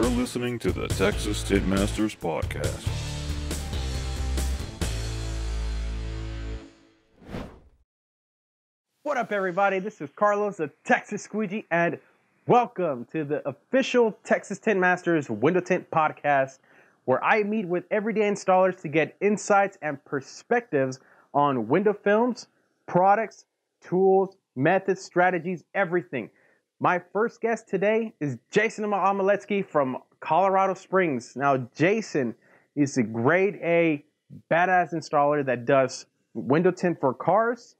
You're listening to the Texas Tint Masters Podcast. What up, everybody? This is Carlos, the Texas Squeegee, and welcome to the official Texas Tint Masters Window Tint Podcast, where I meet with everyday installers to get insights and perspectives on window films, products, tools, methods, strategies, everything. My first guest today is Jason Omoletski from Colorado Springs. Now, Jason is a grade A badass installer that does window tint for cars,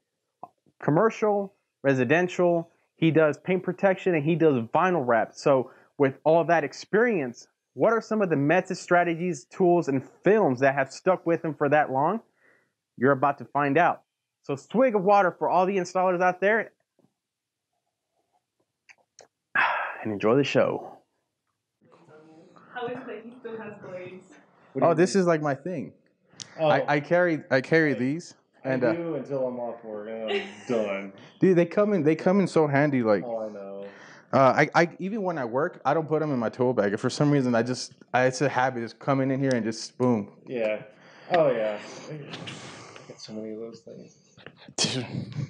commercial, residential. He does paint protection and he does vinyl wrap. So, with all that experience, what are some of the methods, strategies, tools, and films that have stuck with him for that long? You're about to find out. So, swig of water for all the installers out there and enjoy the show. How is it that he still has blades? Oh, this is like my thing. Oh, I, I carry I carry these, I and uh, do until I'm off work and I'm done. dude, they come in they come in so handy. Like, Oh, I know. uh, I, I even when I work, I don't put them in my tool bag. If for some reason I just I, it's a habit, just coming in here and just boom. Yeah. Oh yeah. I got so many of those things. I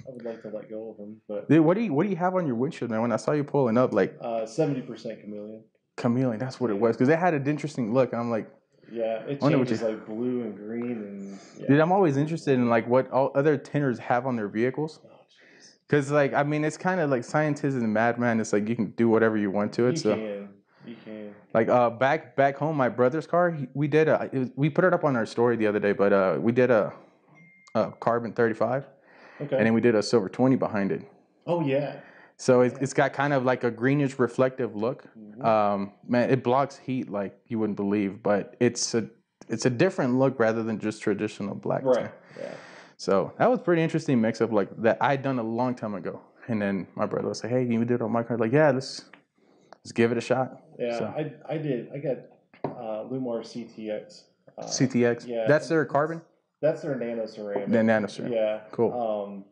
would like to let go of them, but Dude, what do you what do you have on your windshield, man? When I saw you pulling up, like uh, seventy percent chameleon. chameleon, that's what it was, because it had an interesting look. And I'm like, Yeah, it changes you- like blue and green and yeah. dude, I'm always interested in like what all other tinners have on their vehicles. Oh. Cause like I mean, it's kind of like scientism and madman. It's like you can do whatever you want to it. You so can. You can. Like uh back back home, my brother's car. He, we did a was, we put it up on our story the other day, but uh we did a, a carbon thirty five, Okay. and then we did a silver twenty behind it. oh yeah. So it's, it's got kind of like a greenish reflective look. Mhm. Um, man, it blocks heat like you wouldn't believe, but it's a it's a different look rather than just traditional black. Right. Yeah. So that was pretty interesting mix of like that I'd done a long time ago, and then my brother was like, "Hey, can you do it on my car?" Like, yeah, let's let's give it a shot. Yeah. So- I I did. I got uh, LLumar CTX. Uh, CTX. yeah, That's their carbon. That's their nano ceramic. The nano ceramic. Yeah. Cool.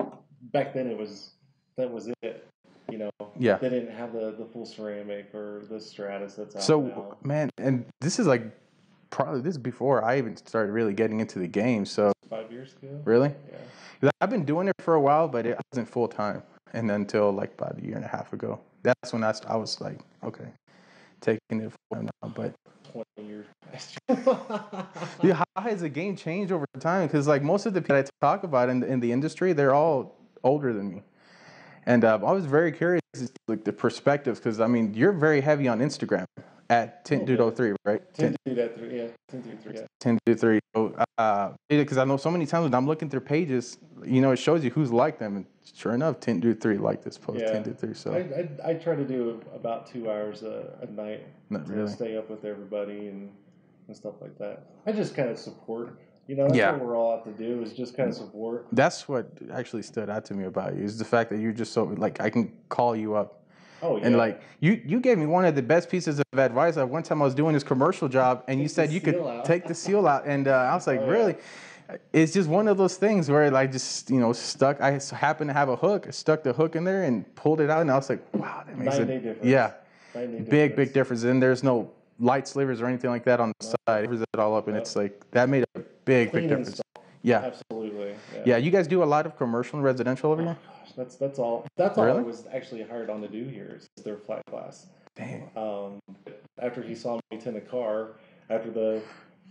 Um, back then it was that was it. You know. Yeah. They didn't have the, the full ceramic or the Stratus that's out So now. man, and this is like probably this is before I even started really getting into the game. So Five years ago. really, Yeah. I've been doing it for a while, but it wasn't full time. And until like about a year and a half ago, that's when I, I was like, okay, taking it full time now. But Twenty years. past. dude, how has the game changed over time? Because like most of the people I talk about in the, in the industry, they're all older than me. And uh, I was very curious, like the perspectives, because I mean, you're very heavy on Instagram at TintDude03, right? Ten to do that three. Yeah. Ten to do three. Yeah. 10 to 3. So, uh, because I know so many times when I'm looking through pages, you know, it shows you who's liked them. And sure enough, 10 to 3 liked this post, Yeah. 10 to 3. So, I, I, I try to do about two hours a, a night not to really. stay up with everybody and, and stuff like that. I just kind of support. You know, that's Yeah. what we're all out to do is just kind of support. That's what actually stood out to me about you is the fact that you're just so, like, I can call you up. Oh yeah. And, like, you, you gave me one of the best pieces of advice. Uh, One time I was doing this commercial job, and you Take the said you could out. take the seal out. And uh, I was like, Oh, yeah. really? It's just one of those things where, like, just, you know, stuck. I happened to have a hook, I stuck the hook in there and pulled it out. And I was like, wow, that makes it. difference. Yeah. And day big big difference. difference and there's no light slivers or anything like that on the side it it all up and it's like that made a big Clean big difference install. yeah Absolutely. yeah you guys do a lot of commercial and residential over here that's that's all. That's all I was actually hired on to do here is their flat glass. Dang. Um, after he saw me tint a car, after the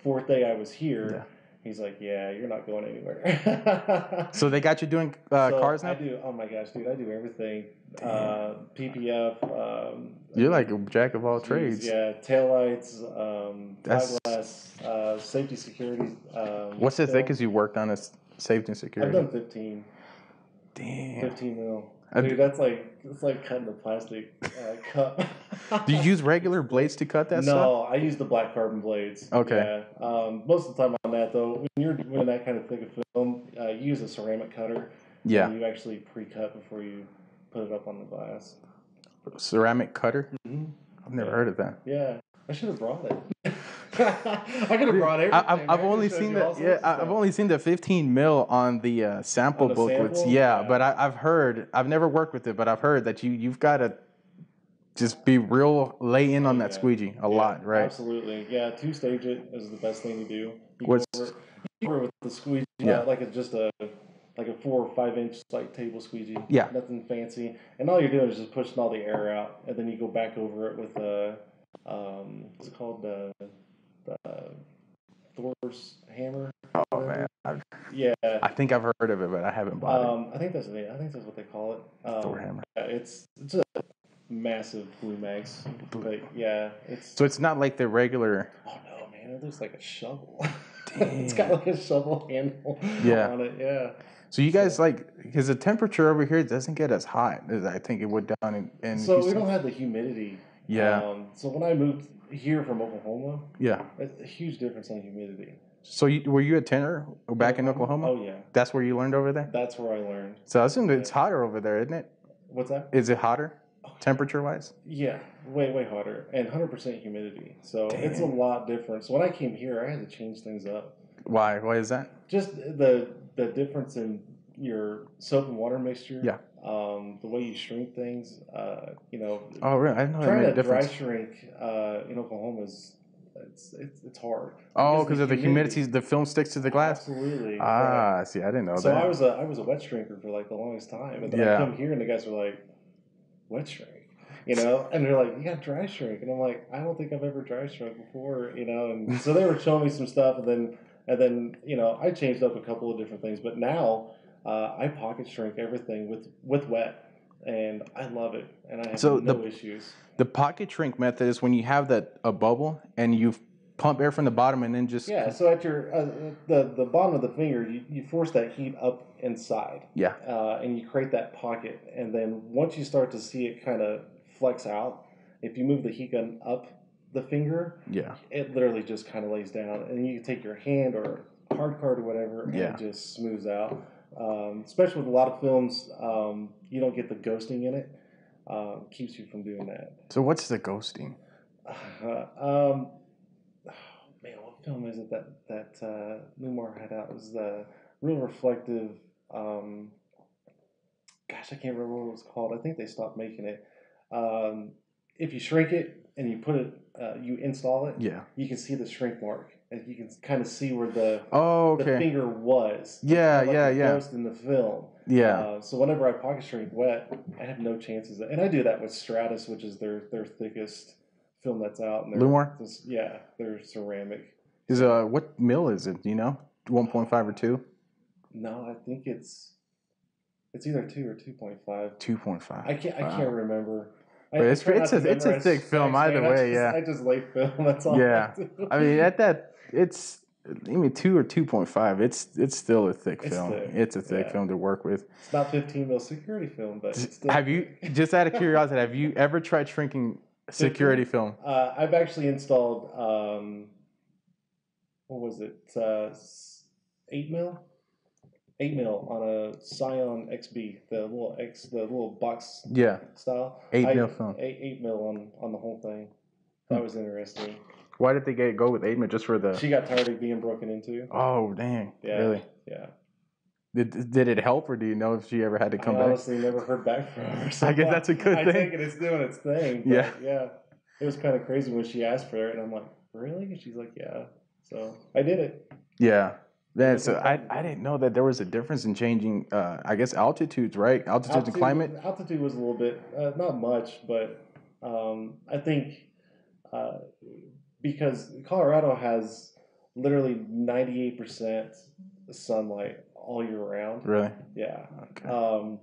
fourth day I was here, Yeah. he's like, "Yeah, you're not going anywhere." so they got you doing uh, So cars I now do. Oh my gosh, dude, I do everything. Uh, PPF. Um, you're like a jack of all geez, trades Yeah, taillights, um, That's- fiberglass, uh, safety security. Um, what's the film. thickest you worked on as safety and I've security done 15. Damn 15 mil. Dude, that's like it's like cutting a plastic uh, cup. do you use regular blades to cut that stuff no, I use the black carbon blades. Okay. Yeah. Um, most of the time on that though, when you're doing that kind of thick of film, uh, you use a ceramic cutter. yeah you actually pre-cut before you put it up on the glass. ceramic cutter Mm-hmm. i've never Yeah. heard of that Yeah, I should have brought it. I could have brought everything. I, I've, man. Only seen the yeah stuff. I've only seen the 15 mil on the uh, sample On the booklets sample? yeah, Yeah. but I, I've heard I've never worked with it but I've heard that you you've got to just be real lay in on that Yeah. squeegee a lot, right? Absolutely. Yeah, two stage it is the best thing to do. You What's- over, over with the squeegee, Yeah. uh, like it's just a like a four or five inch like table squeegee. Yeah. Nothing fancy. And all you're doing is just pushing all the air out, and then you go back over it with a um, what's it called the the Thor's hammer. Oh man, I've, Yeah. I think I've heard of it, but I haven't bought it. Um, I think that's the I think that's what they call it. Um, Thor hammer. yeah, it's it's a massive blue max, but yeah, it's So it's not like the regular. Oh no, man! It looks like a shovel. it's got like a shovel handle Yeah. on it. Yeah. So you guys like because the temperature over here doesn't get as hot as I think it would down in. in So we don't have the humidity. Yeah. Um, so when I moved here from Oklahoma, Yeah. it's a huge difference in humidity. So you, were you a tenor back in Oklahoma? Oh yeah, That's where you learned over there. that's where I learned. So I assume it's hotter over there, isn't it? What's that? Is it hotter, temperature wise? Yeah, way way hotter and 100% humidity. So it's a lot different. So when I came here, I had to change things up. Why? Why is that? Just the the difference in your soap and water mixture. Yeah. Um, the way you shrink things. Uh, you know, Oh, really? I didn't know that trying made a to dry shrink uh, in Oklahoma is it's it's, it's hard. Oh, because of the humidity, the film sticks to the glass. Absolutely. Ah, see, I didn't know. So that. I was a I was a wet shrinker for like the longest time, and then Yeah. I come here and the guys were like, "Wet shrink," you know, and they're like, "You got dry shrink," and I'm like, "I don't think I've ever dry shrunk before," you know, and so they were showing me some stuff, and then and then you know I changed up a couple of different things, but now uh, I pocket shrink everything with with wet, and I love it, and I have So no the- issues. the pocket shrink method is when you have that a bubble and you pump air from the bottom and then just Yeah, so at your uh, the the bottom of the finger, you, you force that heat up inside, yeah uh, and you create that pocket. And then once you start to see it kind of flex out, if you move the heat gun up the finger, yeah it literally just kind of lays down, and you can take your hand or hard card or whatever, and Yeah. it just smooths out. Um, especially with a lot of films, um, you don't get the ghosting in it. Um, keeps you from doing that. So what's the ghosting? um, man, what film is it that that uh, LLumar had out? It was the real reflective. Um, gosh, I can't remember what it was called. I think they stopped making it. Um, if you shrink it and you put it, uh, you install it, Yeah. you can see the shrink mark, and you can kind of see where the Oh, the finger was. Yeah, Like yeah, yeah. Ghost in the film. Yeah. Uh, so whenever I pocket shrink wet, I have no chances. And I do that with Stratus, which is their their thickest film that's out. And LLumar? just- yeah, they're ceramic. Is uh what mill is it? Do you know? One point five or two? No, I think it's it's either two or two point five. Two point five. I can't I can't remember. I, it's- it's a- it's a thick film either. I way, just- yeah. I just lay film. That's all. Yeah. I. I mean, at that, it's. I mean, two or two point five. It's it's still a thick It's film. thick, It's a thick yeah. film to work with. it's not fifteen mil security film, but it's still Have you just out of curiosity? Have you ever tried shrinking security film? Uh, I've actually installed um, what was it? Uh, eight mil, eight mil on a Scion XB, the little X, the little box Yeah, style. eight I- mil film. Eight, eight mil on on the whole thing. Hmm. That was interesting. Why did they get go with mil just for the? She got tired of being broken into. Oh dang! Yeah, Really? Yeah. Did, did it help, or do you know if she ever had to come I back? honestly never heard back from her. so I guess that's a good I thing. take it it's doing its thing. Yeah. yeah. It was kind of crazy when she asked for it, and I'm like, really? And she's like, yeah. So I did it. Yeah. Man, so I, I didn't know that there was a difference in changing, uh, I guess, altitudes, right? Altitudes and climate. Altitude was a little bit, uh, not much, but um, I think uh, because Colorado has literally 98% sunlight all year round. Really? Yeah. Okay. Um,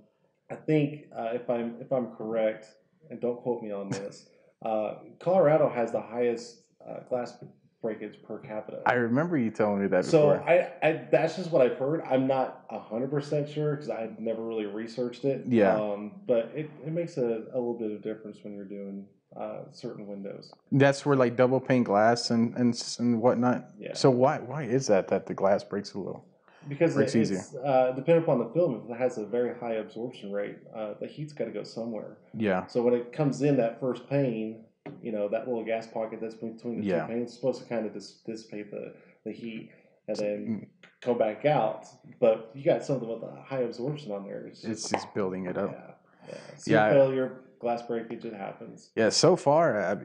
I think uh, if I'm if I'm correct, and don't quote me on this, uh, Colorado has the highest uh, glass breakage per capita. I remember you telling me that So before. I, I that's just what I've heard. I'm not hundred percent sure because I've never really researched it. Yeah. Um, but it, it makes a, a little bit of difference when you're doing uh, certain windows. That's where like double pane glass and, and and whatnot. Yeah. So why why is that that the glass breaks a little? Because Breaks it, easier. it's uh, depending upon the film, if it has a very high absorption rate, uh, the heat's got to go somewhere. Yeah. So when it comes in that first pane, you know that little gas pocket that's between the Yeah. two panes is supposed to kind of dis- dissipate the, the heat and then Mm. come back out. But you got something with a high absorption on there. It's, It's just building it up. yeah, yeah. Yeah. failure, glass breakage. It happens. Yeah, so far uh,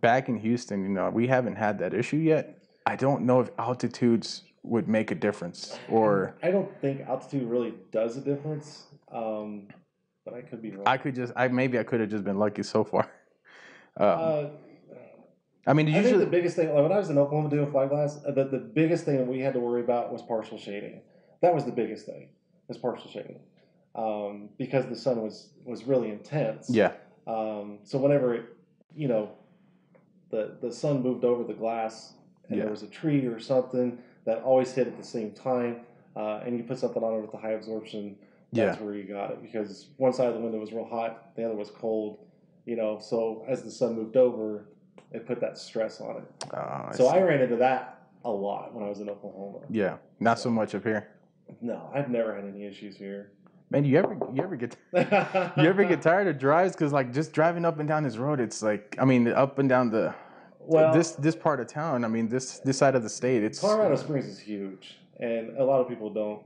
back in Houston, you know, we haven't had that issue yet. I don't know if altitudes would make a difference or I don't think altitude really does a difference, um, but I could be wrong. I could just I maybe I could have just been lucky so far. Um, uh, I mean, I think usually the biggest thing, like when I was in Oklahoma doing flat glass, uh, the, the biggest thing that we had to worry about was partial shading. That was the biggest thing, was partial shading, um, because the sun was was really intense. yeah, Um, so whenever it, you know, the the sun moved over the glass, and Yeah. there was a tree or something that always hit at the same time, uh, and you put something on it with the high absorption, that's where you got it because one side of the window was real hot, the other was cold. You know, so as the sun moved over, it put that stress on it. Uh, So see. I ran into that a lot when I was in Oklahoma. yeah, not so much up here. No, I've never had any issues here. Man, you ever you ever get you ever get tired of drives? Because like just driving up and down this road, it's like I mean up and down the well, this this part of town. I mean this this side of the state. It's Colorado Springs is huge, and a lot of people don't.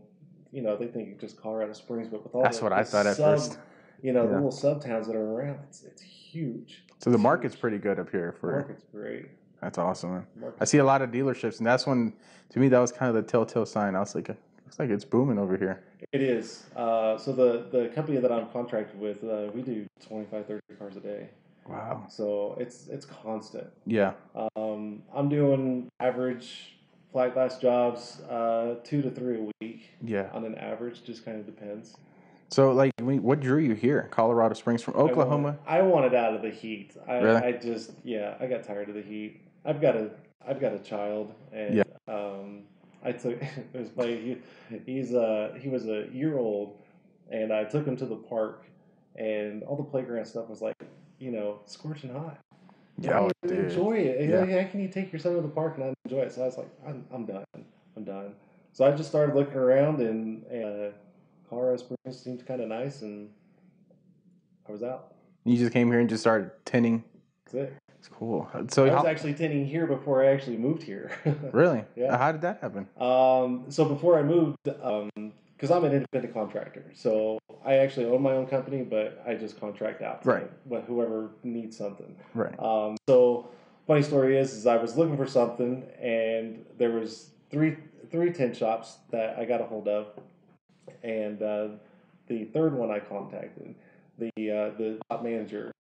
You know, they think just Colorado Springs, but with all That's the, what I the thought at sub- first. You know, the little sub towns that are around, it's it's huge. so the market's pretty good up here for. Market's great. That's awesome. I see a lot of dealerships, and that's when to me that was kind of the telltale sign. I was like, looks like it's booming over here. It is. Uh, so the, the company that I'm contracted with, uh, we do 25, 30 cars a day. Wow. So it's it's constant. Yeah. Um, I'm doing average flat glass jobs, uh, two to three a week Yeah. on an average. Just kind of depends. So like, I mean, what drew you here, Colorado Springs from I wanted- Oklahoma? I wanted out of the heat. I, Really? I just yeah, I got tired of the heat. I've got a I've got a child, and Yeah. um, I took it was funny. He, he's uh he was a year old, and I took him to the park, and all the playground stuff was like you know scorching hot. Yeah, oh, I enjoy it. Yeah. How can you take your son to the park and not enjoy it? So I was like, I'm, I'm done. I'm done. So I just started looking around, and uh, Colorado Springs seemed kind of nice, and I was out. You just came here and just started tinning. That's it. It's cool. So I was how, actually tinning here before I actually moved here. really? Yeah. How did that happen? um, so before I moved, um, because I'm an independent contractor, so I actually own my own company, but I just contract out to Right. what whoever needs something. Right. Um, so funny story is, is I was looking for something, and there was three three tin shops that I got a hold of, and uh, the third one I contacted the uh, the top manager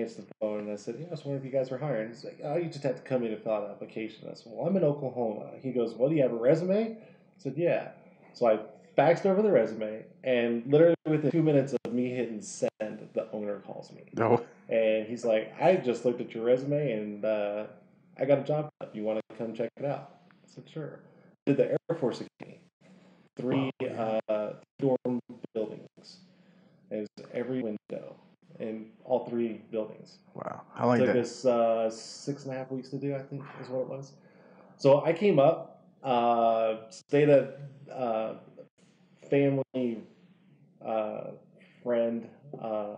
answered the phone, and I said, "Yeah, I was wondering if you guys were hiring." He's like, "Oh, you just have to come in and fill out an application." I said, "Well, I'm in Oklahoma." He goes, "Well, do you have a resume?" I said, "Yeah." So I faxed over the resume, and literally within two minutes of me hitting send, the owner calls me. No. And he's like, I just looked at your resume and uh, I got a job. You want to come check it out? I said, sure. Did the Air Force Academy. Three uh, dorm buildings. It was every window in all three buildings. Wow. How long it Took us uh, six and a half weeks to do, I think, is what it was. So I came up, uh, stayed at uh, family, uh, friend, uh,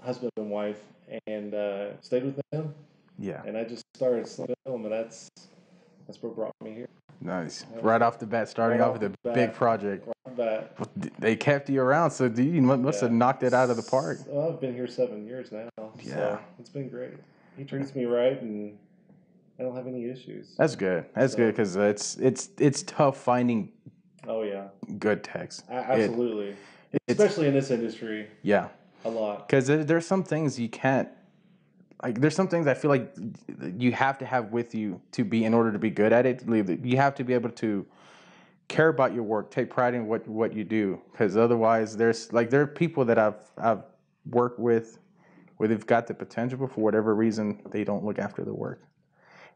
husband and wife, and uh, stayed with them. Yeah. And I just started film, and that's that's what brought me here. Nice. Right off the bat, starting Right off off with a the big bat. project. But They kept you around, so you mu- must have knocked it out of the park. Well, I've been here seven years now. Yeah. So it's been great. He treats me right, and I don't have any issues. That's good. That's So- good because it's it's it's tough finding Oh yeah, good techs. A- absolutely. It's Especially in this industry, yeah, a lot. because there's some things you can't like. There's some things I feel like you have to have with you to be in order to be good at it. You have to be able to care about your work, take pride in what what you do, because otherwise, there's like there are people that I've I've worked with where they've got the potential, but for whatever reason, they don't look after the work.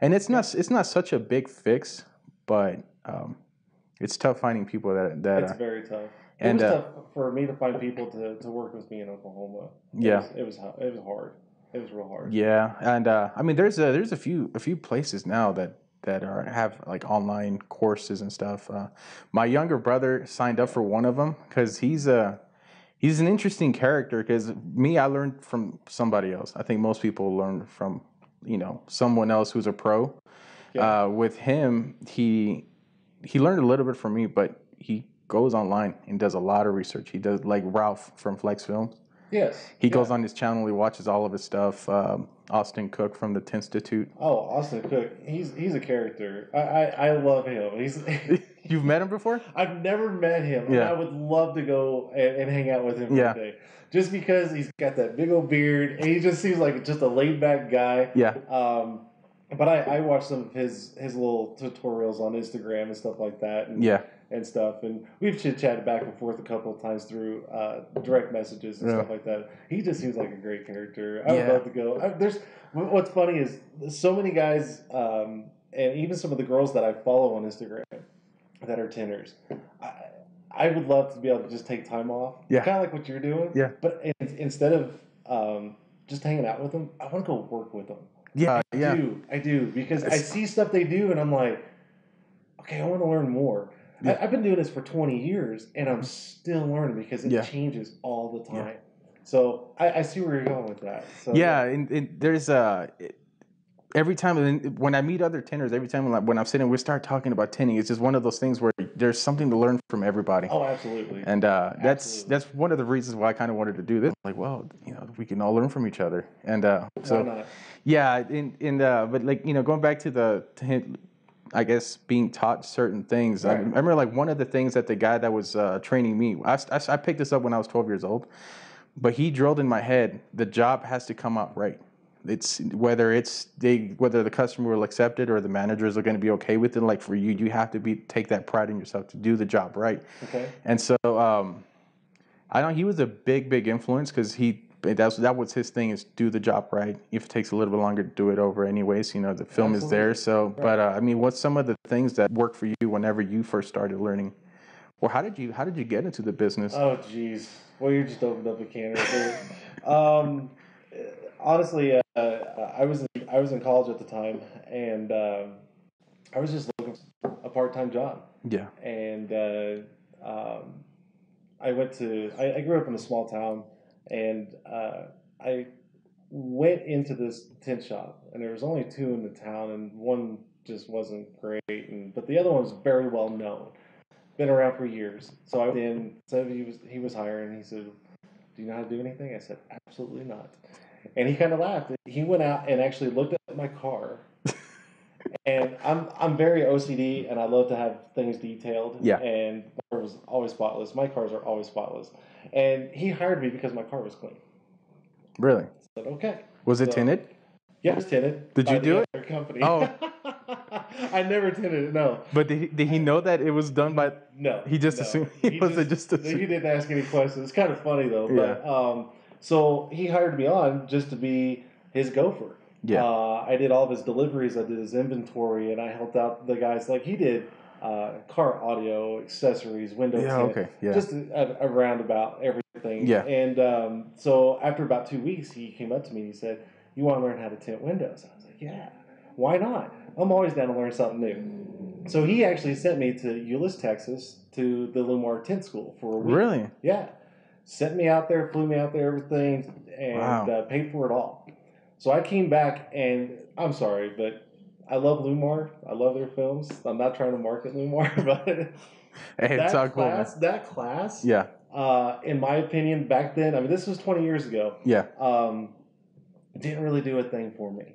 And it's not it's not such a big fix, but um, it's tough finding people that that It's are, very tough. and, it was uh, tough for me to find people to, to work with me in Oklahoma. It Yeah. was, it was it was hard. It was real hard. Yeah, and uh, I mean, there's a there's a few a few places now that that are have like online courses and stuff. Uh, my younger brother signed up for one of them because he's a he's an interesting character. Because me, I learned from somebody else. I think most people learn from you know someone else who's a pro. Yeah. Uh, with him, he he learned a little bit from me, but he goes online and does a lot of research. He does like Ralph from Flex Films. Yes. He Yeah. goes on his channel. He watches all of his stuff. Um, Austin Cook from the Tinstitute. Oh, Austin Cook. He's he's a character. I I, I love him. He's. You've met him before? I've never met him, Yeah. I would love to go and, and hang out with him Yeah. one day. Just because he's got that big old beard, and he just seems like just a laid back guy. Yeah. Um, but I, I watched some of his his little tutorials on Instagram and stuff like that, and Yeah. And stuff. And we've chit chatted back and forth a couple of times through uh, direct messages and Yeah. stuff like that. He just seems like a great character. I would love to go. I, there's what's funny is so many guys, um, and even some of the girls that I follow on Instagram that are tenors. I, I would love to be able to just take time off. Yeah. Kind of like what you're doing. Yeah. But in, instead of um, just hanging out with them, I want to go work with them. Yeah. I Yeah. do. I do because I see stuff they do, and I'm like, okay, I want to learn more. Yeah. I, I've been doing this for 20 years, and I'm still learning because it Yeah. changes all the Yeah. time. So I, I see where you're going with that. So, Yeah, and, and there's uh, every time when I meet other tenors, every time when, I, when I'm sitting, we start talking about tinning. It's just one of those things where there's something to learn from everybody. Oh, absolutely. And uh, that's Absolutely. that's one of the reasons why I kind of wanted to do this. Like, well, you know, we can all learn from each other. And uh, so, yeah, in in uh, but like you know, going back to the, to him, I guess being taught certain things. I, remember like one of the things that the guy that was uh, training me, I, I, I picked this up when I was 12 years old, but he drilled in my head the job has to come out right. It's whether it's they whether the customer will accept it or the managers are going to be okay with it. Like for you, you have to be take that pride in yourself to do the job right. Okay. And so um, I know he was a big, big influence because he that's that was his thing is do the job right. If it takes a little bit longer to do it over, anyways, you know the film is there. So, but uh, I mean, what's some of the things that worked for you whenever you first started learning, or how did you how did you get into the business? Oh, jeez. Well, you just opened up a can right there. um, honestly, uh, I was in, I was in college at the time, and um, I was just looking for a part time job. yeah, and uh, um, I went to. I, I grew up in a small town, and uh, I went into this tent shop, and there was only two in the town, and one just wasn't great, and but the other one was very well known, been around for years. So I went in, said he was he was hiring, he said, "Do you know how to do anything?" I said, "Absolutely not." And he kind of laughed. He went out and actually looked at my car. and I'm I'm very OCD, and I love to have things detailed. Yeah. And was always spotless. My cars are always spotless. And he hired me because my car was clean. really? I said, okay. Was it So- tinted? Yeah, it was tinted. Did you do it? Company. Oh. I never tinted it. No. But did he, did he know that it was done by? No. He just no. assumed- he wasn't just He didn't ask any questions. It's kind of funny though. Yeah. But um, so he hired me on just to be his gopher. Yeah. Uh, I did all of his deliveries. I did his inventory, and I helped out the guys like he did. Uh, car audio, accessories, window Yeah, okay, yeah. just a, a roundabout everything. Yeah. And um, so after about two weeks, he came up to me and he said, "You want to learn how to tint windows?" I was like, "Yeah, why not? I'm always down to learn something new." So he actually sent me to Euless, Texas, to the LLumar Tint School for a week. Really? Yeah. Sent me out there, flew me out there, everything, and Wow. uh, paid for it all. So I came back, and I'm sorry, but I love LLumar. I love their films. I'm not trying to market LLumar, but Hey, that all cool. man. class, that class, Yeah, uh, in my opinion, back then, I mean, this was 20 years ago, yeah. um, didn't really do a thing for me.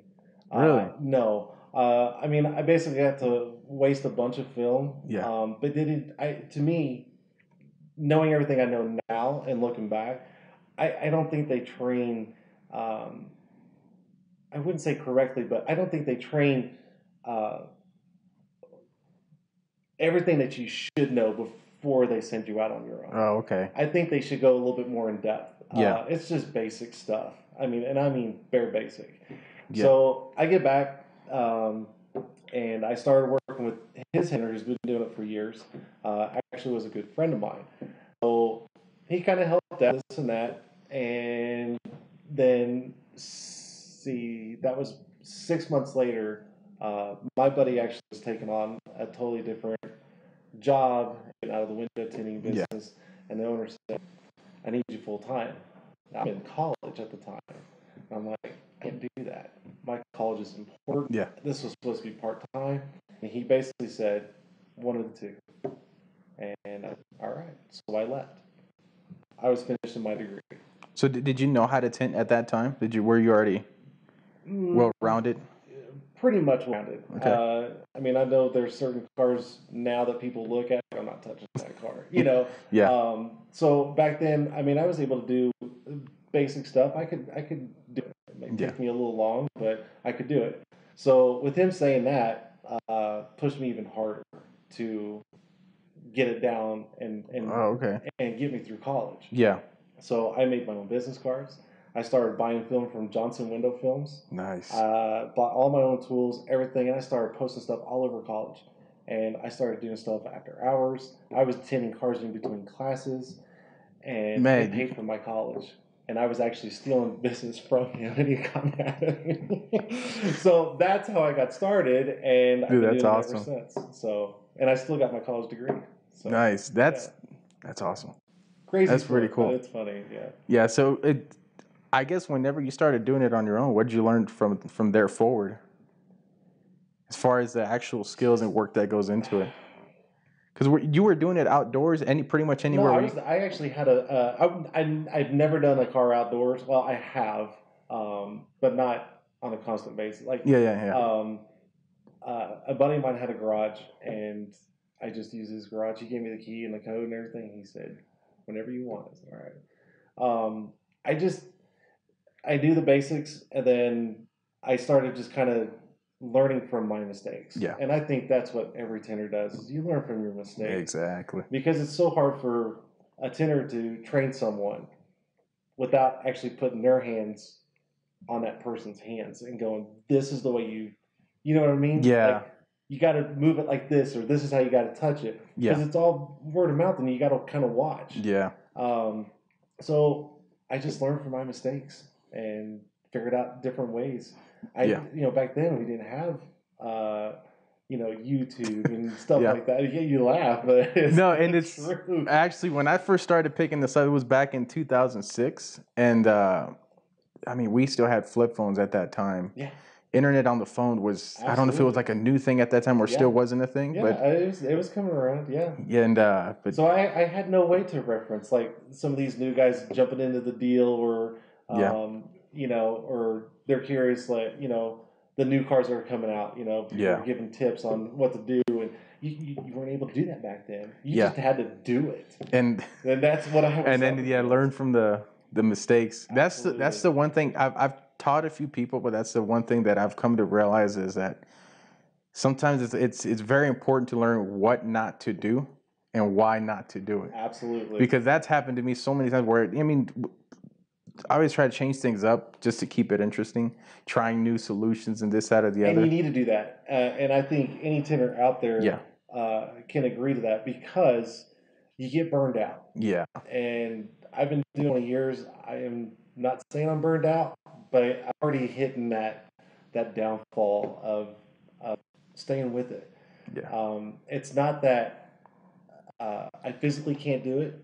Really? Uh, no. Uh, I mean, I basically had to waste a bunch of film. Yeah. Um, but did it? I to me, knowing everything I know now and looking back, I, I don't think they train. Um, I wouldn't say correctly, but I don't think they train uh, everything that you should know before they send you out on your own. Oh, okay. I think they should go a little bit more in depth. Yeah. Uh, it's just basic stuff. I mean, and I mean bare basic. Yeah. So I get back, um, and I started working with his Henry, who's been doing it for years. Uh, actually, was a good friend of mine. So he kind of helped out this and that, and then see that was six months later. Uh, my buddy actually was taking on a totally different job getting out of the window tinting Yeah. business, and the owner said, "I need you full time." I'm in college at the time. I'm like, I can't do that. My college is important. Yeah. This was supposed to be part time, and he basically said, one of the two. And I, all right, so I left. I was finishing my degree. So did, did you know how to tint at that time? Did you were you already well rounded? pretty much rounded. Okay. Uh, I mean, I know there's certain cars now that people look at. I'm not touching that car. You know. Yeah. Um, so back then, I mean, I was able to do basic stuff. I could I could do it. It may Yeah. take me a little long, but I could do it. So with him saying that, uh, pushed me even harder to get it down and and Oh, okay. and get me through college. Yeah. So I made my own business cards. I started buying film from Johnson Window Films. Nice. Uh, bought all my own tools, everything, and I started posting stuff all over college. And I started doing stuff after hours. I was attending cars in between classes, and Man, he paid for my college. And I was actually stealing business from him, and he got mad at me. so that's how I got started, and I've been that's doing awesome. it ever since. So, and I still got my college degree. So nice. That's that's awesome. crazy. That's pretty cool. It's funny, yeah. Yeah. So it, I guess whenever you started doing it on your own, what did you learn from from there forward? As far as the actual skills and work that goes into it, because you were doing it outdoors, any pretty much anywhere. No, I, was, you- I actually had a. Uh, I, I, I've never done a car outdoors. Well, I have, um, but not on a constant basis. Like, yeah, yeah, yeah. um, uh, a buddy of mine had a garage, and I just used his garage. He gave me the key and the code and everything. He said, "Whenever you want." I said, "All right." Um, I just, I knew the basics, and then I started just kind of learning from my mistakes. Yeah. and I think that's what every tender does: is you learn from your mistakes exactly. because it's so hard for a tenor to train someone without actually putting their hands on that person's hands and going, "This is the way you," you know what I mean? Yeah. Like, you got to move it like this, or this is how you got to touch it. Yeah. Because it's all word of mouth, and you got to kind of watch. Yeah. Um, so I just learned from my mistakes and figured out different ways. I, Yeah. you know, back then we didn't have, uh, you know, YouTube and stuff Yeah. like that. Yeah, you laugh, but it's, No, and it's true. actually when I first started picking this up, it was back in 2006, and uh, I mean we still had flip phones at that time. Yeah. Internet on the phone was I don't know if it was like a new thing at that time or Yeah. still wasn't a thing, Yeah, but it was, it was coming around. Yeah. yeah, and uh, but So I, I had no way to reference like some of these new guys jumping into the deal, or um, Yeah. you know, or they're curious like you know the new cars that are coming out. You know, Yeah. giving tips on what to do, and you, you, you weren't able to do that back then. You Yeah. just had to do it, and and that's what I. Was and then yeah, learn from the the mistakes. That's the, that's the one thing I've I've taught a few people, but that's the one thing that I've come to realize is that sometimes it's it's it's very important to learn what not to do and why not to do it. Absolutely. because that's happened to me so many times where I mean I always try to change things up just to keep it interesting, trying new solutions and this, that, or the other. and you need to do that. Uh, and I think any tenor out there Yeah. uh, can agree to that because you get burned out. Yeah, and I've been doing it years. I am not saying I'm burned out, but I'm already hitting that that downfall of, of staying with it. yeah, Um, it's not that uh, I physically can't do it,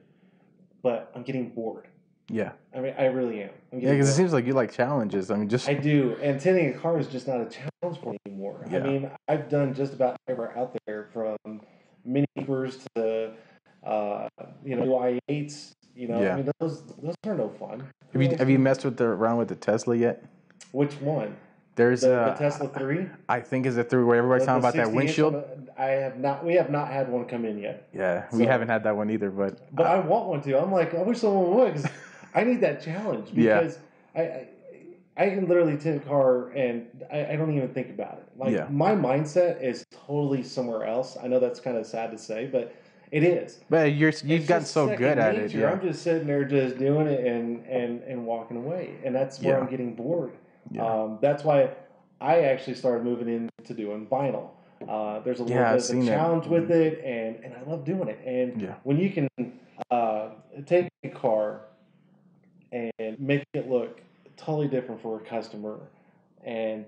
but I'm getting bored. Yeah, I mean, I really am. Yeah. Because it seems like you like challenges. I mean, just I do, and tending a car is just not a challenge for me anymore. Yeah. I mean, I've done just about ever out there, from Mini Coopers to uh, you know i8s. You know, Yeah. I mean, those those are no fun. have you have you messed with the around with the Tesla yet? Which one? There's The, uh, the Tesla Three. I think is it three where everybody's The- talking about that 60 inch windshield. I have not. We have not had one come in yet. Yeah, we haven't had that one either, but But I want one to. I'm like, I wish someone would. I need that challenge Yeah. because I, I I can literally tint a car and I, I don't even think about it. Like Yeah. my mindset is totally somewhere else. I know that's kind of sad to say, but it is. but you're you've gotten so good at it. Yeah, I'm just sitting there, just doing it and and and walking away, and that's where Yeah. I'm getting bored. Yeah. Um, that's why I actually started moving into doing vinyl. Uh, there's a little Yeah, bit of seen a that. challenge with it, and and I love doing it. And Yeah. when you can uh, take a car and make it look totally different for a customer, and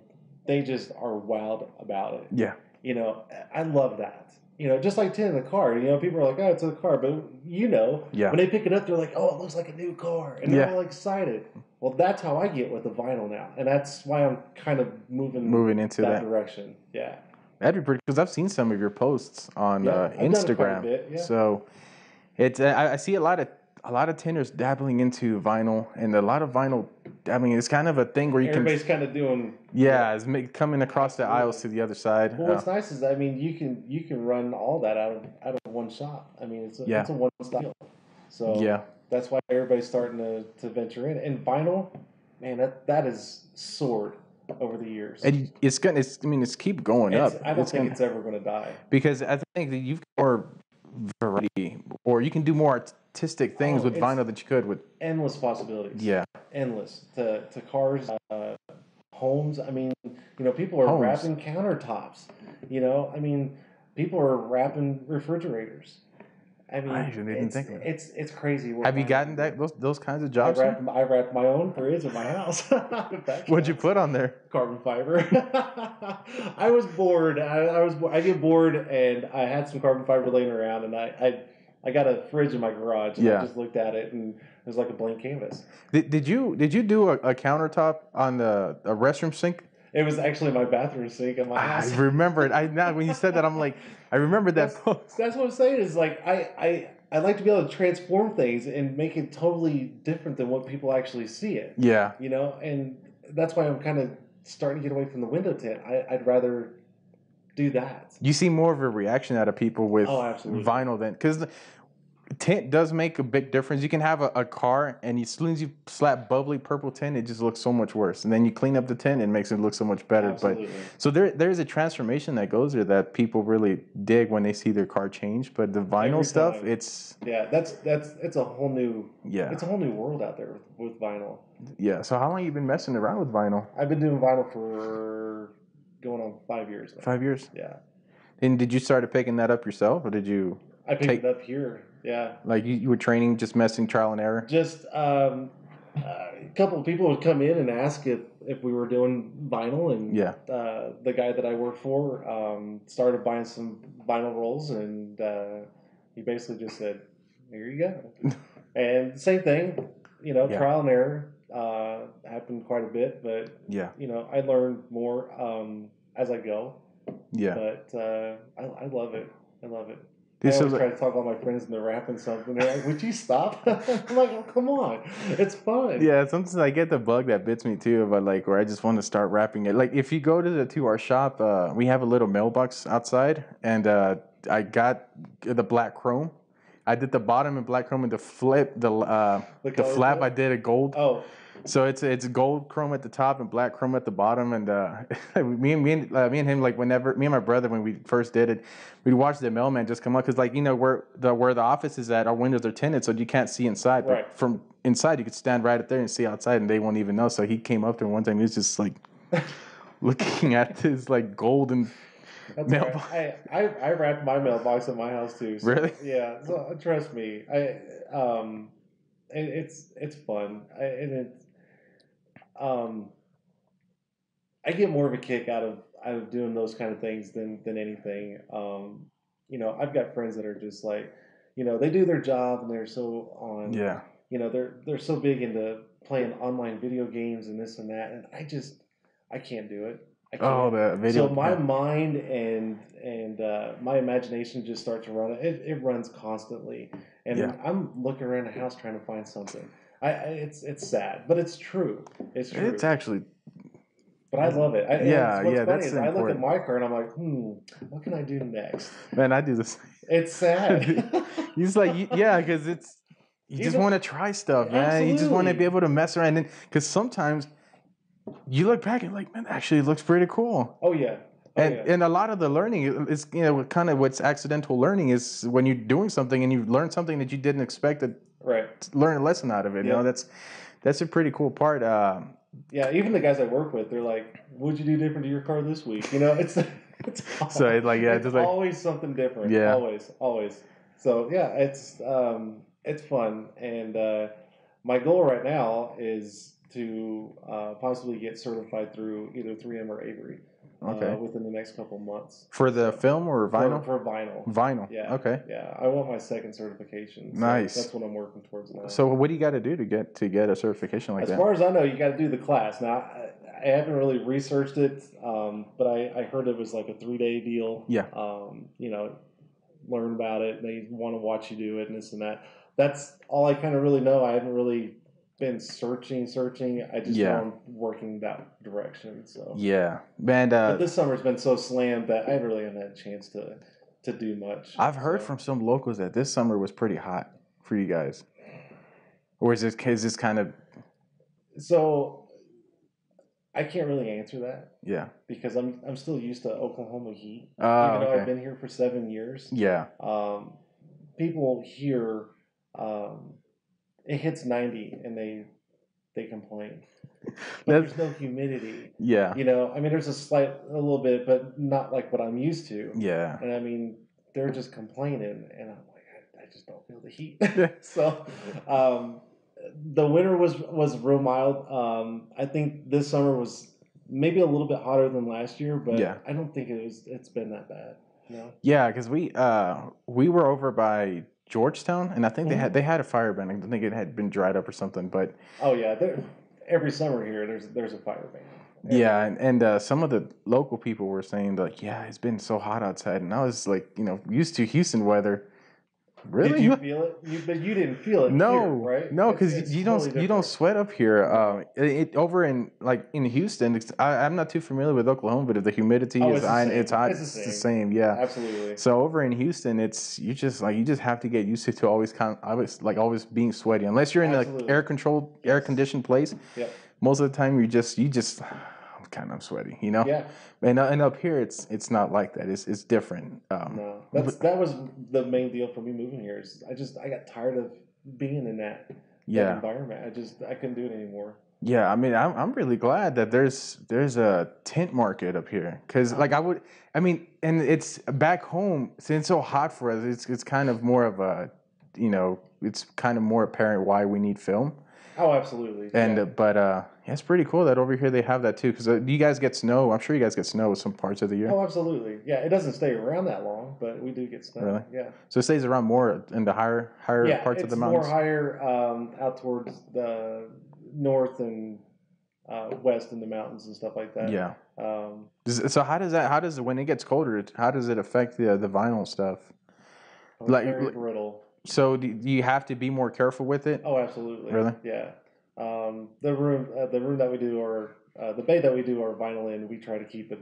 they just are wild about it. yeah, You know, I love that. You know, just like tinting the car. You know, people are like, "Oh, it's a car," but you know, Yeah. when they pick it up, they're like, "Oh, it looks like a new car," and they're Yeah. all excited. Well, that's how I get with the vinyl now, and that's why I'm kind of moving moving into that, that. direction. Yeah, That'd be pretty because I've seen some of your posts on Yeah, uh, I've done it quite a Instagram. bit, yeah. So it's I, I see a lot of a lot of tinners dabbling into vinyl, and a lot of vinyl dabbling. It's kind of a thing where you Everybody's can, everybody's kind of doing. yeah, it's make, coming across the aisles to the other side. Well, Uh, what's nice is I mean you can you can run all that out of out of one shop. I mean it's a, Yeah. it's a one stop. deal. So yeah, that's why everybody's starting to, to venture in. And vinyl, man, that that is soared over the years. and it's gonna. It's, I mean, it's keep going It's- up. I don't It's think gonna- it's ever going to die. because I think that you've got more variety, or you can do more artistic things Oh, with vinyl that you could with. Endless possibilities. Yeah, endless to, to cars, uh, homes. I mean, you know, people are Homes. wrapping countertops. You know, I mean, people are wrapping refrigerators. I mean, I didn't even it's, think of it. it's it's crazy. what have you gotten that those those kinds of I jobs? wrapped, I wrapped my own fridge in my house. What'd you put on there? Carbon fiber. I was bored. I, I was. I get bored, and I had some carbon fiber laying around, and I, I, I got a fridge in my garage, and Yeah. I just looked at it, and it was like a blank canvas. Did, did you did you do a, a countertop on the a restroom sink? It was actually my bathroom sink in my house. I remember it. I now when you said that, I'm like, I remember that That's- post. That's what I'm saying. Is like I I I like to be able to transform things and make it totally different than what people actually see it. Yeah, You know, and that's why I'm kind of starting to get away from the window tint. I, I'd rather do that. you see more of a reaction out of people with Oh, vinyl than because tint does make a big difference. You can have a, a car, and as soon as you slap bubbly purple tint, it just looks so much worse. And then you clean up the tint, it makes it look so much better. Absolutely. But so there there's a transformation that goes there that people really dig when they see their car change. But the vinyl Every stuff, time. it's Yeah, that's that's it's a whole new yeah, it's a whole new world out there with, with vinyl. yeah. So how long you been messing around with vinyl? I've been doing vinyl for going on five years now. Five years. Yeah, And did you start picking that up yourself, or did you I picked Take- it up here. Yeah, like you, you were training, just messing trial and error? just um, a couple of people would come in and ask if, if we were doing vinyl, and Yeah. uh, the guy that I work for um, started buying some vinyl rolls, and uh, he basically just said, "Here you go." and same thing, you know, Yeah. trial and error uh, happened quite a bit, but Yeah, you know, I learned more um, as I go. yeah. But uh, I, I love it. I love it. I always try to talk all my friends and they're rapping something. They're like, "Would you stop?" I'm like, "Oh, come on, it's fun." Yeah, sometimes I get the bug that bits me too, but like where I just want to start wrapping it. Like if you go to the to our shop, uh, we have a little mailbox outside, and uh, I got the black chrome. I did the bottom in black chrome and the flip the uh, The the flap flip? I did a gold. Oh, So it's it's gold chrome at the top and black chrome at the bottom. And uh, me and me and uh, me and him like whenever me and my brother when we first did it, we'd watch the mailman just come up because like you know where the where the office is at, our windows are tinted, so you can't see inside. But Right. from inside, you could stand right up there and see outside, and they won't even know. So he came up there one time. He was just like looking at his like golden. that's Mailbox. right. I, I I wrapped my mailbox at my house too. So, Really? Yeah. So trust me, I um, it, it's it's fun, I, and it's um, I get more of a kick out of out of doing those kind of things than than anything. Um, you know, I've got friends that are just like, you know, they do their job and they're so on. Yeah, you know they're they're so big into playing online video games and this and that and i just i can't do it I can't. Oh, the video. so my yeah. mind and and uh, my imagination just starts to run it, it runs constantly and Yeah. i'm looking around the house trying to find something I, it's it's sad but it's true it's true It's actually but i love it I, Yeah, what's yeah, funny that's is i look at my car and i'm like hmm what can i do next man, I do this. it's sad He's like, yeah, because it's you just want to try stuff, man. You just want to be able to mess around, and because sometimes you look back and like, man, actually, it looks pretty cool. oh yeah oh, And yeah. and a lot of the learning is you know kind of what's accidental learning is when you're doing something and you learn something that you didn't expect to right learn a lesson out of it. You know, that's that's a pretty cool part. Um, Yeah, even the guys I work with, they're like, "What'd you do different to your car this week?" You know, it's it's So it's like, yeah, it's like- always something different. Yeah. always, always. So yeah, it's um, it's fun, and uh, my goal right now is to uh, possibly get certified through either 3M or Avery Okay. uh, within the next couple months. for the film or For- vinyl? for, vinyl. vinyl. Yeah. Okay. Yeah, I want my second certification. so Nice. That's what I'm working towards now. So what do you got to do to get to get a certification like as that? As far as I know, you got to do the class. Now, I, I haven't really researched it, um, but I, I heard it was like a three day deal. Yeah. Um, you know, learn about it. They want to watch you do it and this and that. that's all I kind of really know. I haven't really been searching, searching. I just Yeah. know I'm working that direction. So, Yeah, and but uh, this summer's been so slammed that I really haven't really had a chance to to do much. I've heard So- from some locals that this summer was pretty hot for you guys. Or is this is this kind of So, I can't really answer that yeah? because I'm I'm still used to Oklahoma heat. Oh, even though okay. I've been here for seven years. Yeah, um, people here um, it hits 90 and they they complain. But there's no humidity. Yeah, you know i mean there's a slight a little bit but not like what i'm used to. Yeah. and i mean they're just complaining and i'm like i, I just don't feel the heat. So um, the winter was was real mild. Um, i think this summer was maybe a little bit hotter than last year but Yeah. i don't think it was it's been that bad no Yeah, because we uh we were over by Georgetown, and I think they had they had a fire ban. I think it had been dried up or something. But Oh yeah, there, every summer here there's there's a fire ban. Every- yeah, and, and uh, some of the local people were saying like, yeah, it's been so hot outside, and I was like, you know, used to Houston weather. Really? Did you feel it? You, but you didn't feel it. no, here, right? no, because you don't totally you don't sweat up here. Um, it, it over in like in Houston. It's, I, I'm not too familiar with Oklahoma, but if the humidity Oh, is it's and it's hot. It's the It's the same. same. Yeah. Absolutely. So over in Houston, it's you just like you just have to get used to, to always kind of always like always being sweaty. Unless you're in an Absolutely. air controlled, air conditioned place, Yep. most of the time you just you just kind of sweaty, you know. Yeah. And and up here, it's it's not like that. It's it's different. Um, No, that's that was the main deal for me moving here. Is I just I got tired of being in that, that Yeah. environment. I just I couldn't do it anymore. Yeah, I mean, I'm I'm really glad that there's there's a tint market up here because like I would, I mean, and it's back home since it's so hot for us. It's it's kind of more of a, you know, it's kind of more apparent why we need film. Oh, absolutely. And yeah. uh, but uh, yeah, it's pretty cool that over here they have that too. Because uh, you guys get snow. I'm sure you guys get snow some parts of the year. oh, absolutely. Yeah, it doesn't stay around that long, but we do get snow. Really? Yeah. So it stays around more in the higher higher yeah, parts of the mountains. more higher um, out towards the north and uh, west in the mountains and stuff like that. Yeah. Um, Does- So how does that? How does it when it gets colder? How does it affect the the vinyl stuff? Like- very brittle. So do you have to be more careful with it? Oh, absolutely. Really? Yeah. Um, the room, uh, the room that we do, or uh, the bay that we do our vinyl in, we try to keep it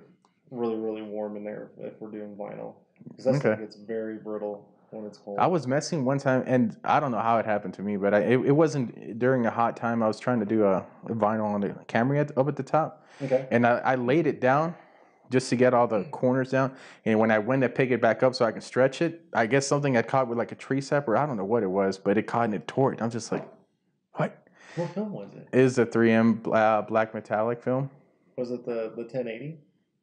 really, really warm in there if we're doing vinyl because that Okay. gets very brittle when it's cold. I was messing one time, and I don't know how it happened to me, but I, it, it wasn't during a hot time. I was trying to do a, a vinyl on the camera at, up at the top, okay. and I, I laid it down just to get all the corners down. And when I went to pick it back up so I can stretch it, I guess something had caught with like a tree sap or I don't know what it was, but it caught and it tore it. I'm just like, what? What film was it? It is a 3M bla- black metallic film. Was it the the 1080?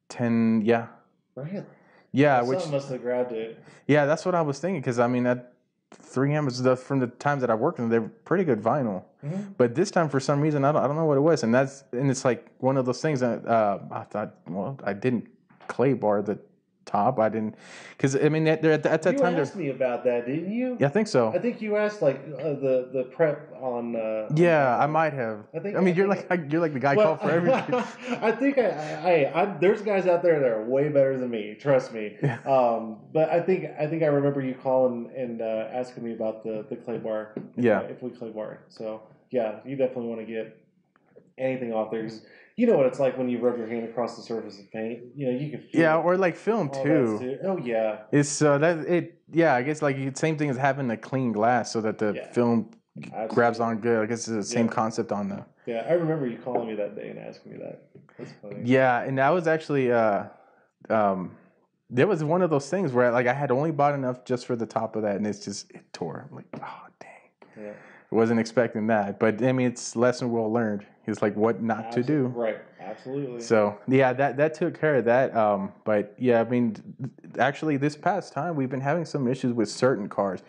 10, yeah. Really? Yeah, Something which must have grabbed it. yeah, that's what I was thinking because I mean that 3M is the from the times that I worked in, they're pretty good vinyl. Mhm. But this time, for some reason, I don't, I don't know what it was, and that's and it's like one of those things that uh, I thought, well, I didn't clay bar the top. I didn't because I mean at, at, at that you time, asked me about that, didn't you? yeah, I think so. I think you asked like uh, the the prep on. Uh, yeah, that. I might have. I think. I, mean, I you're think- like you're like the guy Well, called for everything. I think I, I, I, there's guys out there that are way better than me. Trust me. Yeah. Um, but I think I think I remember you calling and uh, asking me about the the clay bar. Yeah. uh, if we clay bar. So yeah, you definitely want to get anything off there 'cause you know what it's like when you rub your hand across the surface of paint. You know you can feel yeah, or like film too. too. Oh yeah. It's uh, that it. Yeah, I guess like the same thing as having a clean glass so that the Yeah. film grabs on good. I guess it's the same Yeah. concept on the. Yeah, I remember you calling me that day and asking me that. That's funny. Yeah, and that was actually uh, um, there was one of those things where like I had only bought enough just for the top of that, and it's just it tore. I'm like, oh dang, Yeah. wasn't expecting that. But I mean, it's lesson well learned. It's like what not to do. Right. Absolutely. So yeah, that that took care of that. Um, but yeah, I mean, actually, this past time we've been having some issues with certain cars.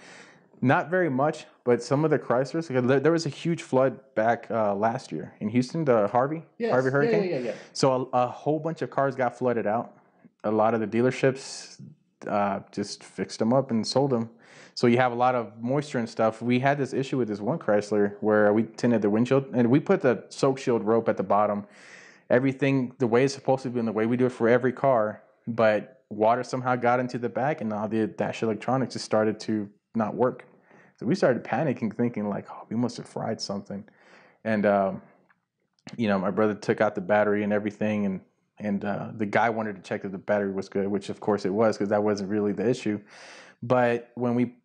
Not very much, but some of the Chryslers. There there was a huge flood back uh, last year in Houston, the Harvey Yes. Harvey Hurricane. Yeah, yeah, yeah. So a, a whole bunch of cars got flooded out. A lot of the dealerships uh, just fixed them up and sold them. So you have a lot of moisture and stuff. We had this issue with this one Chrysler where we tinted the windshield and we put the soak shield rope at the bottom. Everything the way it's supposed to be and the way we do it for every car, but water somehow got into the back and all the dash electronics just started to not work. So we started panicking, thinking like, oh, we must have fried something. And um, you know, my brother took out the battery and everything, and and uh, the guy wanted to check that the battery was good, which of course it was because that wasn't really the issue. But when we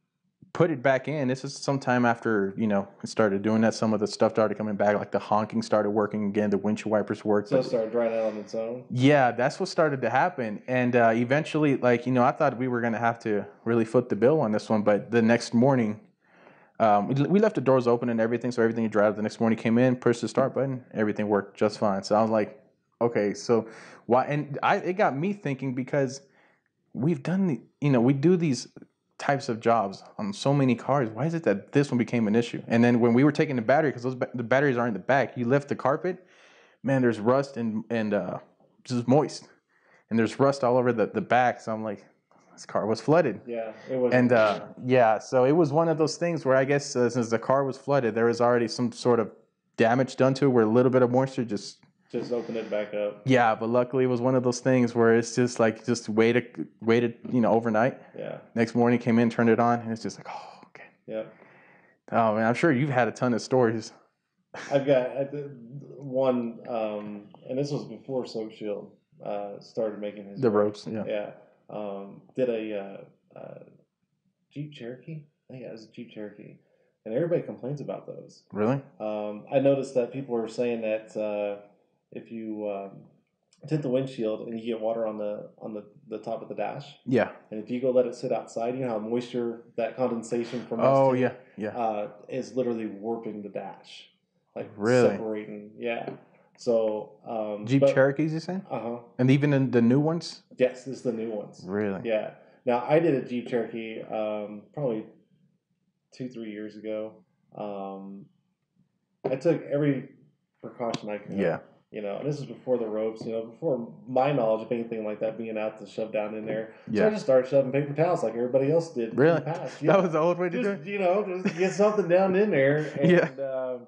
put it back in, this is sometime after you know it started doing that. Some of the stuff started coming back, like the honking started working again, the windshield wipers worked. So it started drying out on its own. yeah, that's what started to happen. And uh, eventually, like, you know, I thought we were going to have to really foot the bill on this one. But the next morning, um, we, we left the doors open and everything. So everything dried. The next morning, came in, pushed the start button, everything worked just fine. So I was like, okay, so why? And I, it got me thinking because we've done, the, you know, we do these types of jobs on so many cars. Why is it that this one became an issue? And then when we were taking the battery, because those ba- the batteries are in the back, you lift the carpet, man, there's rust and and uh, just moist, and there's rust all over the the back. So I'm like, this car was flooded. Yeah, it was. And uh, yeah, so it was one of those things where I guess uh, since the car was flooded, there was already some sort of damage done to it, where a little bit of moisture just just open it back up. yeah. But luckily, it was one of those things where it's just like just waited waited you know overnight. Yeah, Next morning, came in, turned it on, and it's just like oh okay. yeah. Oh man, I'm sure you've had a ton of stories. I've got I one, um, and this was before Soak Shield uh, started making his The ropes, yeah. Yeah, um, did a uh, uh, Jeep Cherokee. I think it was a Jeep Cherokee, and everybody complains about those. Really? Um, I noticed that people are saying that uh, if you um, tint the windshield and you get water on the on the, the top of the dash, Yeah. and if you go let it sit outside, you know how moisture that condensation from Oh yeah, yeah. uh, is literally warping the dash, like Really? separating. Yeah. So um, Jeep Cherokees, you saying? Uh huh. And even in the new ones? Yes, this is the new ones. Really? Yeah. Now I did a Jeep Cherokee um, probably two three years ago. Um, I took every precaution I could. Yeah. You know, and this is before the ropes. You know, before my knowledge of anything like that being out to shove down in there. So I just started shoving paper towels like everybody else did. in the Really? That was the old way to do it. you know just get something down in there and Yeah. uh,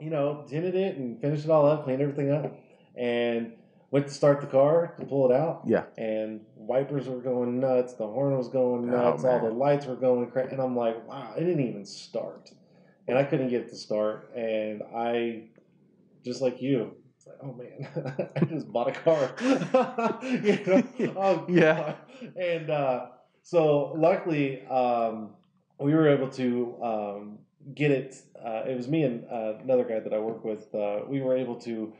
you know tinted it and finished it all up cleaned everything up and went to start the car to pull it out Yeah. and wipers were going nuts the horn was going Oh, nuts all the lights were going cra- and i'm like wow it didn't even start and i couldn't get it to start and i just like you it's like oh man i just bought a car you know oh Yeah. God. and uh, so luckily um, we were able to um, get it uh, it was me and uh, another guy that i work with uh, we were able to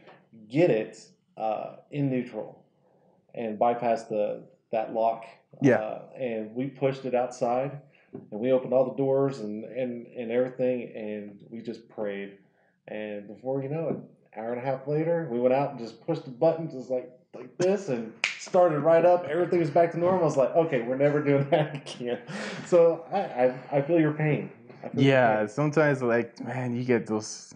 get it uh, in neutral and bypass the that lock Yeah. uh, and we pushed it outside and we opened all the doors and, and, and everything and we just prayed and before you know it hour and a half later we went out and just pushed the button just like like this and started right up everything was back to normal i was like okay we're never doing that again so i i, I feel your pain feel your Yeah. pain. Sometimes, like, man, you get those.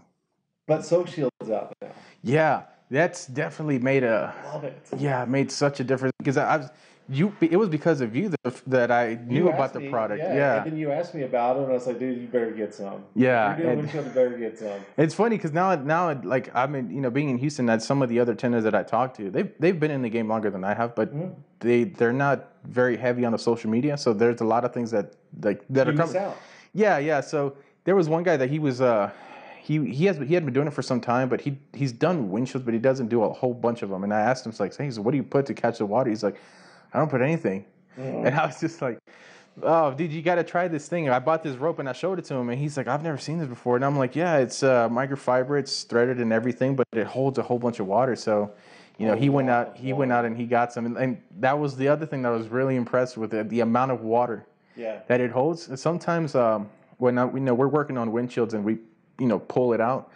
but Soak Shield's out now Yeah. That's definitely made a. love it Yeah, made such a difference because I, I was you. It was because of you that that I knew about the me, product. yeah, Yeah, and then you asked me about it and i was like dude you better get some yeah. you're doing windshield you better get some It's funny because now, now, like I'm in, you know, being in Houston, that some of the other tinters that I talk to, they've they've been in the game longer than I have, but Mhm. they they're not very heavy on the social media. So there's a lot of things that like that you are coming. out Yeah, yeah. So there was one guy that he was uh he he has he had been doing it for some time, but he he's done windshields, but he doesn't do a whole bunch of them. And I asked him, like, hey, so what do you put to catch the water? He's like, I don't put anything. Mhm. And I was just like, oh, dude, you got to try this thing. I bought this rope and I showed it to him, and he's like, I've never seen this before. And I'm like, yeah, it's uh, microfiber, it's threaded and everything, but it holds a whole bunch of water. So, you know, A he went out, he went out and he got some, and, and that was the other thing that I was really impressed with it, the amount of water yeah that it holds. And Sometimes um, when I, you know we're working on windshields and we, you know, pull it out.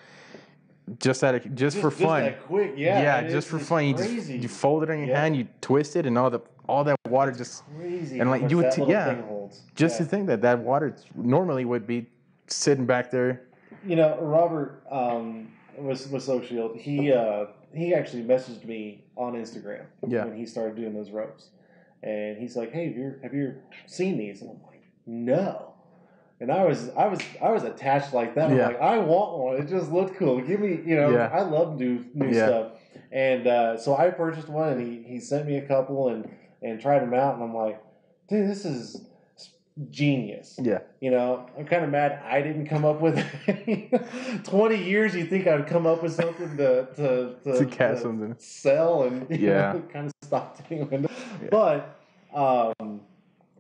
Just at a, just, for fun, that quick yeah yeah, just it's- for fun. You just you fold it in your Yeah. hand, you twist it, and all the all that water just crazy and, like, you would t- yeah. thing holds. just Yeah. to think that that water normally would be sitting back there. you know robert um, was was Soak Shield he uh, he actually messaged me on instagram Yeah. when he started doing those ropes and he's like hey have you have you seen these and i'm like no and I was, I was, I was attached like that. I'm like, I want one. It just looked cool. Give me, you know, Yeah. I love new new Yeah. stuff. And uh, so I purchased one, and he, he sent me a couple and and tried them out, and I'm like, dude, this is genius. Yeah. You know, I'm kind of mad I didn't come up with it. 20 years, you think I'd come up with something to to, to, To cast something. sell and Yeah. know, kind of stop taking windows. But um,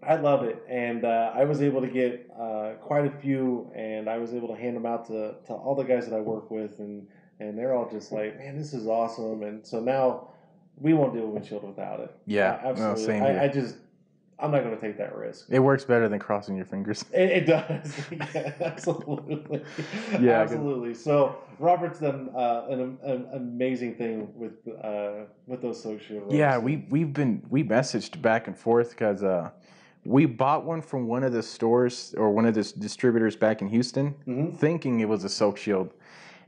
I love it, and uh, I was able to get uh, quite a few, and I was able to hand them out to, to all the guys that I work with, and and they're all just like, man, this is awesome, and so now we won't do a windshield without it. Yeah. Uh, No, absolutely. here. I, I just I'm not going to take that risk. It works better than crossing your fingers. It, it does. yeah, absolutely. Yeah, absolutely. So Robert's done uh, an, an amazing thing with uh, with those social. ropes. Yeah, we we've been we messaged back and forth because uh, we bought one from one of the stores or one of the distributors back in Houston, Mhm. thinking it was a soak shield,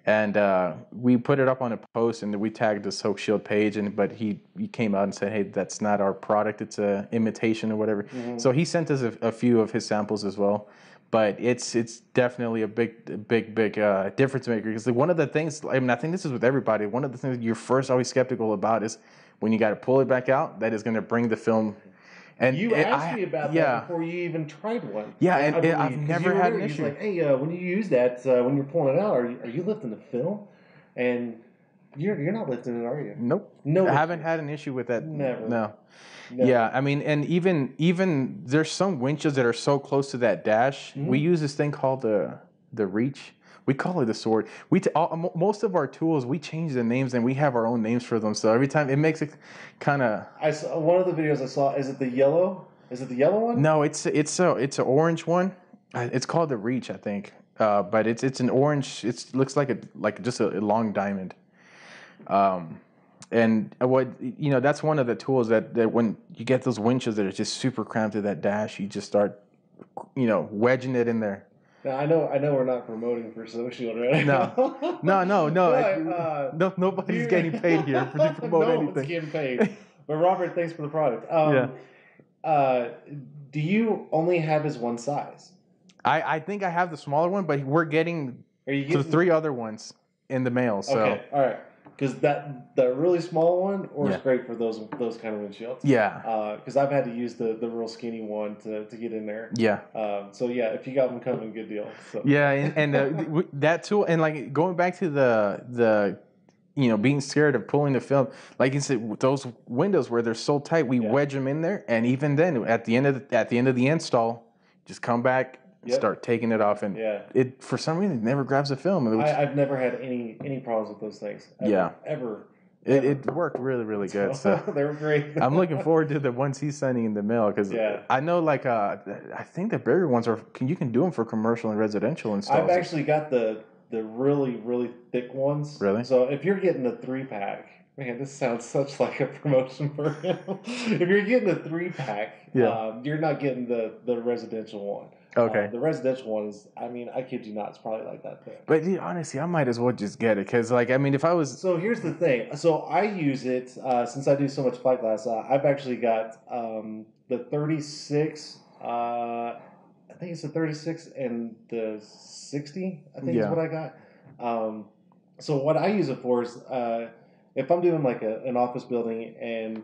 and uh, we put it up on a post and we tagged the soak shield page, and but he he came out and said, hey, that's not our product; it's a imitation or whatever. So he sent us a, a few of his samples as well. But it's it's definitely a big big big uh, difference maker because one of the things I mean I think this is with everybody one of the things you're first always skeptical about is when you got to pull it back out that is going to bring the film and You it- asked I- me about yeah that before you even tried one. Yeah, and I it- I've never had an issue. like, hey, uh, when you use that, uh, when you're pulling it out, are you, are you lifting the film? And you're you're not lifting it, are you? nope No, I haven't had an issue with that Never. no Never. Yeah, I mean, and even even there's some winches that are so close to that dash. Mm-hmm. We use this thing called the the reach. We call it the sword. We t- all, most of our tools we change the names and we have our own names for them. So every time it makes it kind of I saw one of the videos I saw. Is it the yellow? Is it the yellow one? no. It's it's a it's an orange one. Uh, It's called the reach, I think. Uh, but it's it's an orange. It looks like a like just a, a long diamond. Um, and what you know that's one of the tools that, that when you get those winches that are just super cramped to that dash, you just start you know wedging it in there. Now I know I know we're not promoting for social right No. now. No, no, no, But, uh, no, nobody's you- getting paid here to promote no anything. one's getting paid. But Robert, thanks for the product. Um, Yeah. Uh, do you only have his one size? I, I think I have the smaller one, but we're getting Are you the getting three other ones in the mail. So Okay, all right. Because that the really small one works Yeah. great for those those kind of windshields. yeah, Because I've had to use the, the real skinny one to, to get in there. yeah. Um, so yeah, if you got them coming, good deal. So. Yeah, and, and uh, that tool, and like going back to the the, you know, being scared of pulling the film. Like you said, those windows where they're so tight, we Yeah. wedge them in there, and even then, at the end of the, at the end of the install, just come back, Yep. start taking it off, and Yeah. it for some reason it never grabs the film. Was- I, I've never had any any problems with those things. Ever, Yeah. Ever. it, it worked really really good. So. they were great. I'm looking forward to the ones he's sending in the mail because Yeah. I know like uh, I think the bigger ones are can, you can do them for commercial and residential installs. I've actually got the the really really thick ones. Really? So if you're getting a three pack, man, this sounds such like a promotion for him. if you're getting a three pack, Yeah. um, you're not getting the the residential one. Okay. Uh, the residential one is, I mean, I kid you not, it's probably like that thick. But yeah, honestly, I might as well just get it because, like, I mean, if I was, So here's the thing. So I use it uh, since I do so much flat glass. Uh, I've actually got um, the 36. Uh, I think it's the 36 and the 60. I think is what I got. Um, so what I use it for is uh, if I'm doing like a, an office building and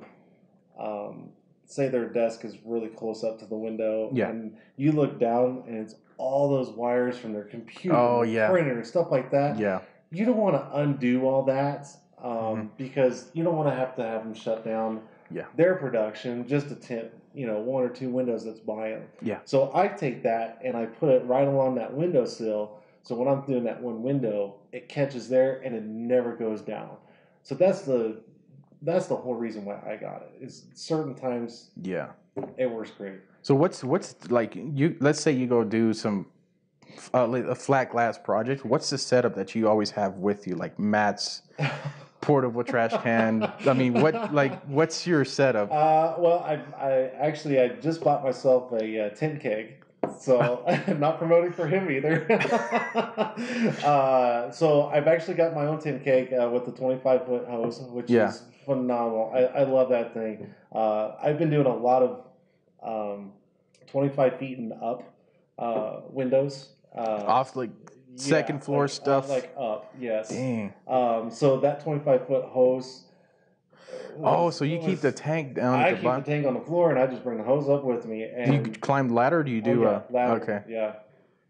um, say their desk is really close up to the window, Yeah. and you look down and it's all those wires from their computer, Oh, yeah. printer, and stuff like that yeah, you don't want to undo all that um, Mhm. because you don't want to have to have them shut down Yeah. their production just to tint you know one or two windows that's by them. Yeah. So I take that and I put it right along that windowsill. So when I'm doing that one window, it catches there and it never goes down. So that's the that's the whole reason why I got it. Is certain times yeah. it works great. So what's what's like you? Let's say you go do some uh, a flat glass project. What's the setup that you always have with you, like mats, portable trash can? I mean, what like what's your setup? Uh, well, I, I actually I just bought myself a uh, tin keg, so I'm not promoting for him either. uh, so I've actually got my own tin keg uh, with the 25 foot hose, which Yeah. is phenomenal. I, I love that thing. Uh, I've been doing a lot of um, 25 feet and up uh, windows. Uh, Off like second floor like, stuff. like up, yes. Dang. Um, so that 25 foot hose Oh, so you was- keep the tank down I at the keep bottom? the tank on the floor, and I just bring the hose up with me. Do you climb ladder? Or do you Oh, do yeah, uh, ladder. okay? Yeah,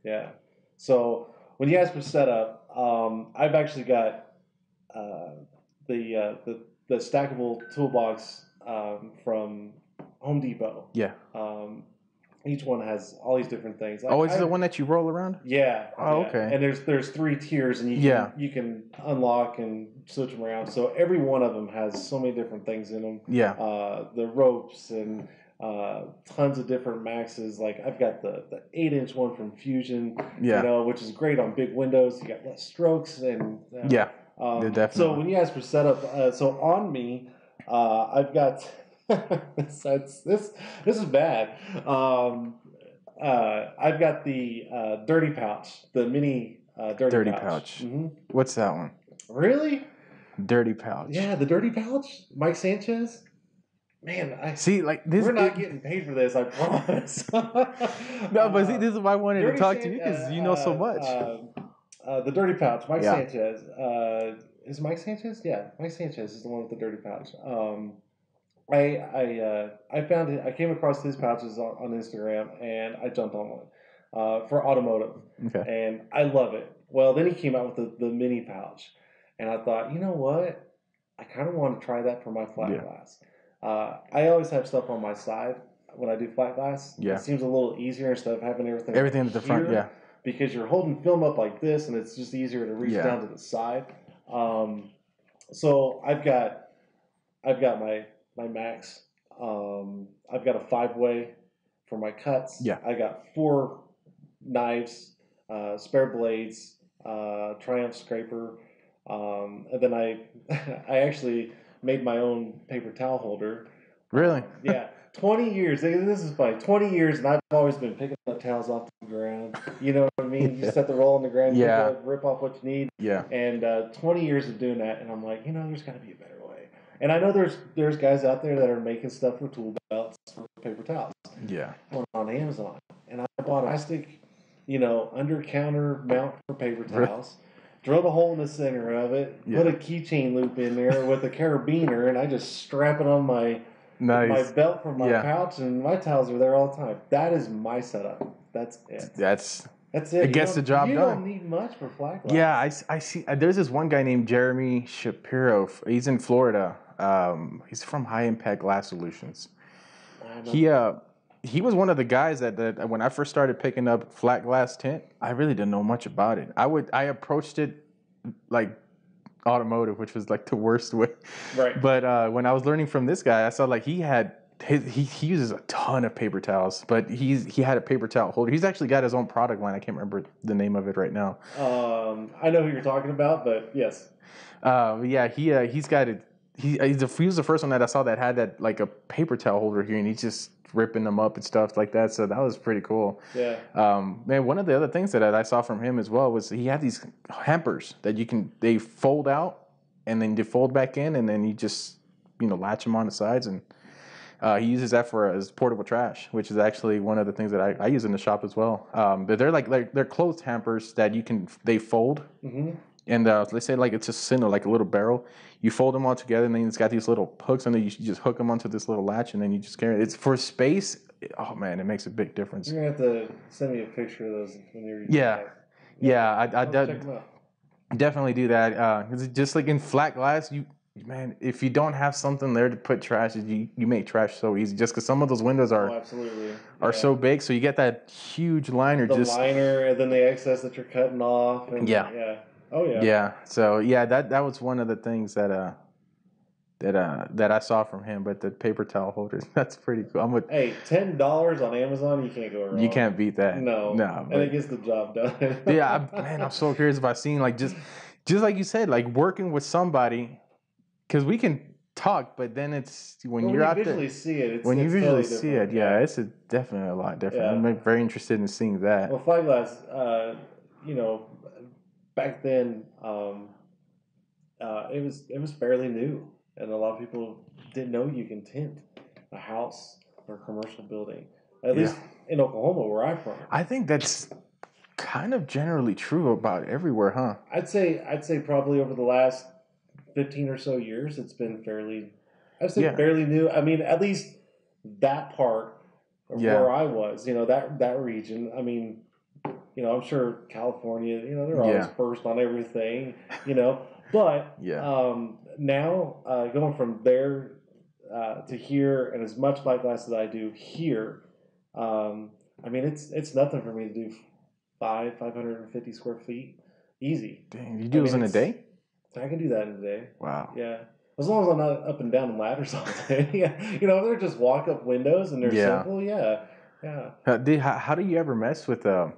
yeah. So when you ask for setup, um, I've actually got uh, the, uh, the the stackable toolbox um, from Home Depot. Yeah. Um, each one has all these different things. Like, Oh, is I- the one that you roll around? Yeah. Oh, yeah. okay. And there's there's three tiers, and you can, Yeah. you can unlock and switch them around. So every one of them has so many different things in them Yeah. uh, the ropes and uh, tons of different maxes. Like I've got the, the eight inch one from Fusion, Yeah. you know, which is great on big windows. You got less strokes and uh, Yeah. Um, Yeah. So when you ask for setup, uh, so on me, uh, I've got this, this. This is bad. Um, uh, I've got the uh, dirty pouch, the mini uh, dirty, Dirty pouch. pouch. hmm What's that one? Really? Dirty pouch. Yeah, the dirty pouch, Mike Sanchez. Man, I See, like this. we're not it- getting paid for this, I promise. no, but see, this is why I wanted to talk to you because uh, you know so uh, much. Uh, the dirty pouch, Mike Yeah. Sanchez. Uh, is Mike Sanchez? Yeah, Mike Sanchez is the one with the dirty pouch. Um, I I uh, I found it. I came across his pouches on, on Instagram, and I jumped on one uh, for automotive, okay. and I love it. Well, then he came out with the, the mini pouch, and I thought, you know what? I kind of want to try that for my flat Yeah. glass. Uh, I always have stuff on my side when I do flat glass. Yeah. It seems a little easier instead of having everything Everything at the front. Yeah. Because you're holding film up like this and it's just easier to reach Yeah. down to the side. Um, so I've got I've got my my max. Um, I've got a five way for my cuts. Yeah. I got four knives, uh, spare blades, uh, Triumph scraper, um, and then I I actually made my own paper towel holder. Really? Yeah, twenty years. This is funny. Twenty years, and I've always been picking up towels off the ground. You know what I mean? You just have to roll on the ground, Yeah. up, rip off what you need, Yeah. and uh, twenty years of doing that, and I'm like, you know, there's got to be a better way. And I know there's there's guys out there that are making stuff for tool belts for paper towels Yeah. on, on Amazon, and I bought a plastic, you know, under counter mount for paper towels. Drilled a hole in the center of it, put a keychain loop in there with a carabiner, and I just strap it on my my belt from my Yeah. pouch, and my towels are there all the time. That is my setup. That's it. That's That's it. It You gets the job you done. don't need much for flat glass. Yeah, I, I see. uh, There's this one guy named Jeremy Shapiro. He's in Florida. Um, he's from High Impact Glass Solutions. He uh, he was one of the guys that, that when I first started picking up flat glass tint, I really didn't know much about it. I would I approached it like automotive, which was like the worst way. right. But uh, when I was learning from this guy, I saw like he had his, he, he uses a ton of paper towels, but he's he had a paper towel holder. He's actually got his own product line. I can't remember the name of it right now. Um, I know who you're talking about, but yes. Uh, yeah, he uh, he's got it. He he's the, he was the first one that I saw that had that like a paper towel holder here, and he just ripping them up and stuff like that. So that was pretty cool. Yeah. Um, man, one of the other things that I saw from him as well was he had these hampers that you can they fold out and then you fold back in, and then you just you know latch them on the sides, and uh, he uses that for as portable trash, which is actually one of the things that I, I use in the shop as well. Um, but they're like they're, they're closed hampers that you can they fold hmm and uh, let's say like it's a cinder, like a little barrel. You fold them all together, and then it's got these little hooks, and then you just hook them onto this little latch, and then you just carry it. It's for space. Oh man, it makes a big difference. You're gonna have to send me a picture of those when you're. Yeah. Yeah, I, I I'll de- check 'em out. definitely do that. Uh, just like in flat glass, you man, if you don't have something there to put trash, you you make trash so easy. Just because some of those windows Oh, are absolutely. are Yeah. so big, so you get that huge liner the just liner and then the excess that you're cutting off. And, Yeah. Yeah. Oh yeah. yeah. So yeah, that that was one of the things that uh that uh that I saw from him. But the paper towel holders, that's pretty cool. I'm with Hey, ten dollars on Amazon, you can't go wrong. you can't beat that. No. no. And it gets the job done. yeah, I, man, I'm so curious about seeing like just just like you said, like working with somebody, because we can talk, but then it's when When you're you out visually there. see it, it's, When you it's visually totally see it, different. yeah, it's a, definitely a lot different. Yeah. I'm very interested in seeing that. Well, flat glass, uh, you know, back then, um, uh, it was it was fairly new, and a lot of people didn't know you can tint a house or a commercial building. At Yeah. least in Oklahoma, where I'm from, I think that's kind of generally true about everywhere, huh? I'd say I'd say probably over the last fifteen or so years, it's been fairly said Yeah. fairly new. I mean, at least that part of Yeah. where I was, you know, that that region. I mean, you know, I'm sure California, you know, they're always Yeah. first on everything, you know. But Yeah. um, now uh, going from there uh, to here, and as much flat glass as I do here, um, I mean, it's it's nothing for me to do five five hundred and fifty square feet easy. Dang, you do I mean, in a day? I can do that in a day. Wow. Yeah. As long as I'm not up and down ladders all day. yeah. You know, they're just walk up windows and they're Yeah. simple, yeah. Yeah. How, did, how, how do you ever mess with uh,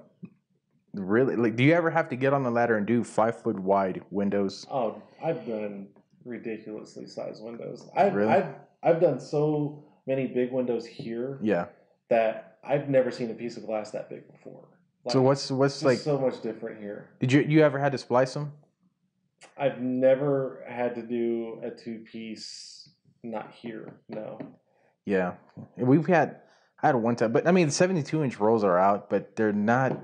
really like? Do you ever have to get on the ladder and do five foot wide windows? Oh, I've done ridiculously sized windows. I've Really? I've I've done so many big windows here Yeah. that I've never seen a piece of glass that big before. so what's what's like? so much different here. Did you you ever had to splice them? I've never had to do a two piece not here. No. Yeah, we've had. I had one time, but I mean, seventy two inch rolls are out, but they're not.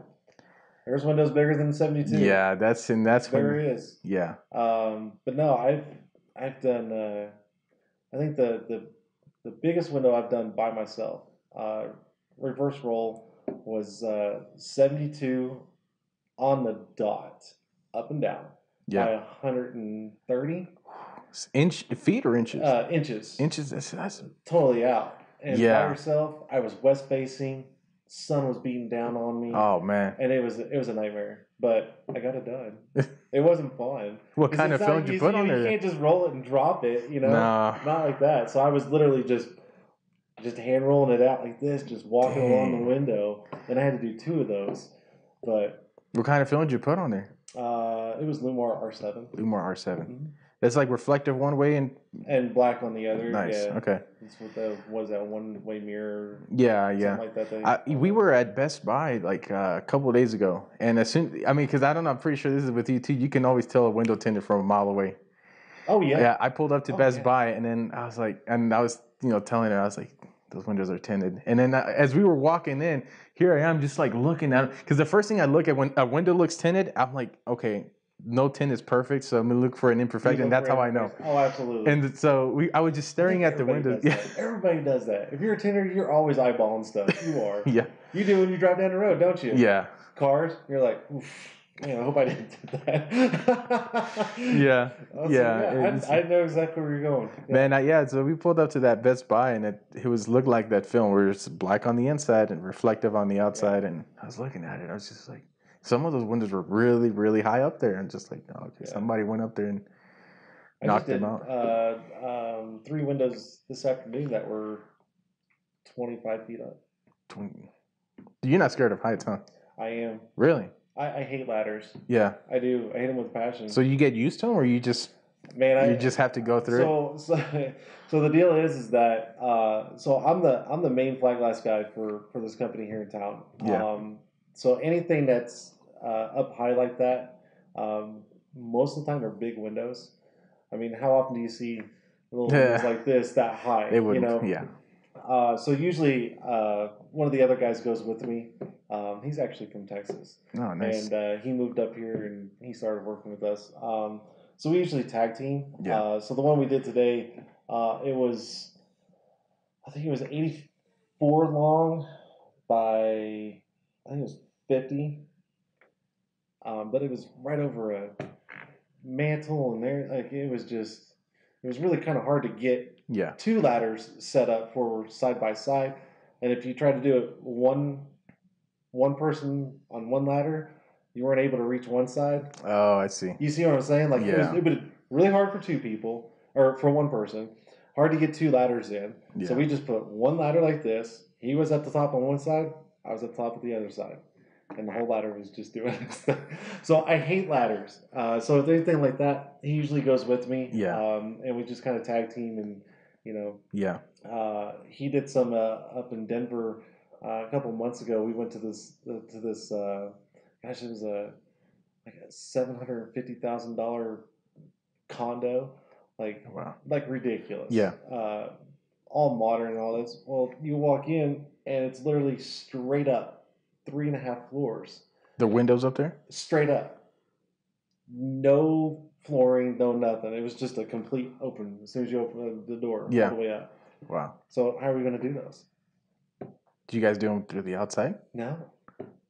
There's windows bigger than 72. Yeah, that's and that's There when. is. Yeah. Um, but no, I've I've done. Uh, I think the the the biggest window I've done by myself, uh, reverse roll, was uh, seventy two on the dot, up and down Yeah. by hundred and thirty Inch feet or inches? uh, inches, inches. That's, that's totally out. And Yeah. by yourself, I was west facing. Sun was beating down on me. oh man. And it was it was a nightmare, but I got it done. it wasn't fun. What kind of film did you put on You there? You can't just roll it and drop it, you know. Nah. Not like that. So I was literally just just hand rolling it out like this, just walking along the window. And I had to do two of those. But What kind of film did you put on there? uh, it was LLumar R7 LLumar R7. Mhm. That's like reflective one way and and black on the other. nice. Yeah. Okay. It's with the was that one way mirror? Yeah, Something yeah. like that thing. I, we were at Best Buy like uh, a couple of days ago, and as soon I mean, because I don't know, I'm pretty sure this is with you too. You can always tell a window tinted from a mile away. Oh yeah. Yeah, I pulled up to Oh, Best yeah. Buy, and then I was like, and I was you know telling her I was like, those windows are tinted. And then uh, as we were walking in, here I am just like looking at because the first thing I look at when a window looks tinted, I'm like, okay, no tint is perfect, so I'm gonna look for an imperfection. That's how I know. Oh, absolutely. And so we, I was just staring at the windows. Yeah, that. Everybody does that. If you're a tinner, you're always eyeballing stuff. You are. yeah, You do when you drive down the road, don't you? yeah, Cars, you're like, Oof, man, I hope I didn't do that. yeah. So, Yeah, I, I know exactly where you're going. Yeah. Man, I, yeah. So we pulled up to that Best Buy, and it it was looked like that film where it's black on the inside and reflective on the outside. And I was looking at it, I was just like, some of those windows were really, really high up there, and just like, oh, okay, Yeah. somebody went up there and I knocked did them out. Uh, um, three windows this afternoon that were 25 feet up. tw- You're not scared of heights, huh? I am. Really? I, I hate ladders. Yeah. I do. I hate them with passion. So you get used to them, or you just man, I you just have to go through it? so, so so the deal is is that uh, so I'm the I'm the main flat glass guy for for this company here in town. Yeah. Um, so anything that's uh, up high like that, um, most of the time they're big windows. I mean, how often do you see little windows like this that high? It would, you know. yeah. Uh, so usually uh, one of the other guys goes with me. Um, he's actually from Texas Oh, nice. and uh, he moved up here and he started working with us. Um, so we usually tag team. Yeah. Uh, so the one we did today, uh, it was, I think it was 84 long by, I think it was 50. Um, but it was right over a mantle and there, like it was just, it was really kind of hard to get yeah. two ladders set up for side by side, and if you tried to do it one one person on one ladder, you weren't able to reach one side. Oh, I see. You see what I'm saying? Like it was it was really hard for two people or for one person. Hard to get two ladders in. Yeah. So we just put one ladder like this. He was at the top on one side. I was at the top of the other side. And the whole ladder was just doing thing. So I hate ladders. Uh, so if anything like that, he usually goes with me. Yeah. Um, and we just kind of tag team and, you know, Yeah. uh, he did some uh, up in Denver uh, a couple months ago. We went to this uh, to this uh, gosh, it was a like a seven hundred fifty thousand dollar condo, like Wow. like ridiculous. Yeah. uh, all modern and all this. Well, you walk in and it's literally straight up three and a half floors, The windows up there. straight up, no flooring, no nothing. It was just a complete open as soon as you open the door Yeah. all the way up. Wow. So how are we going to do those? Do you guys do them through the outside? No,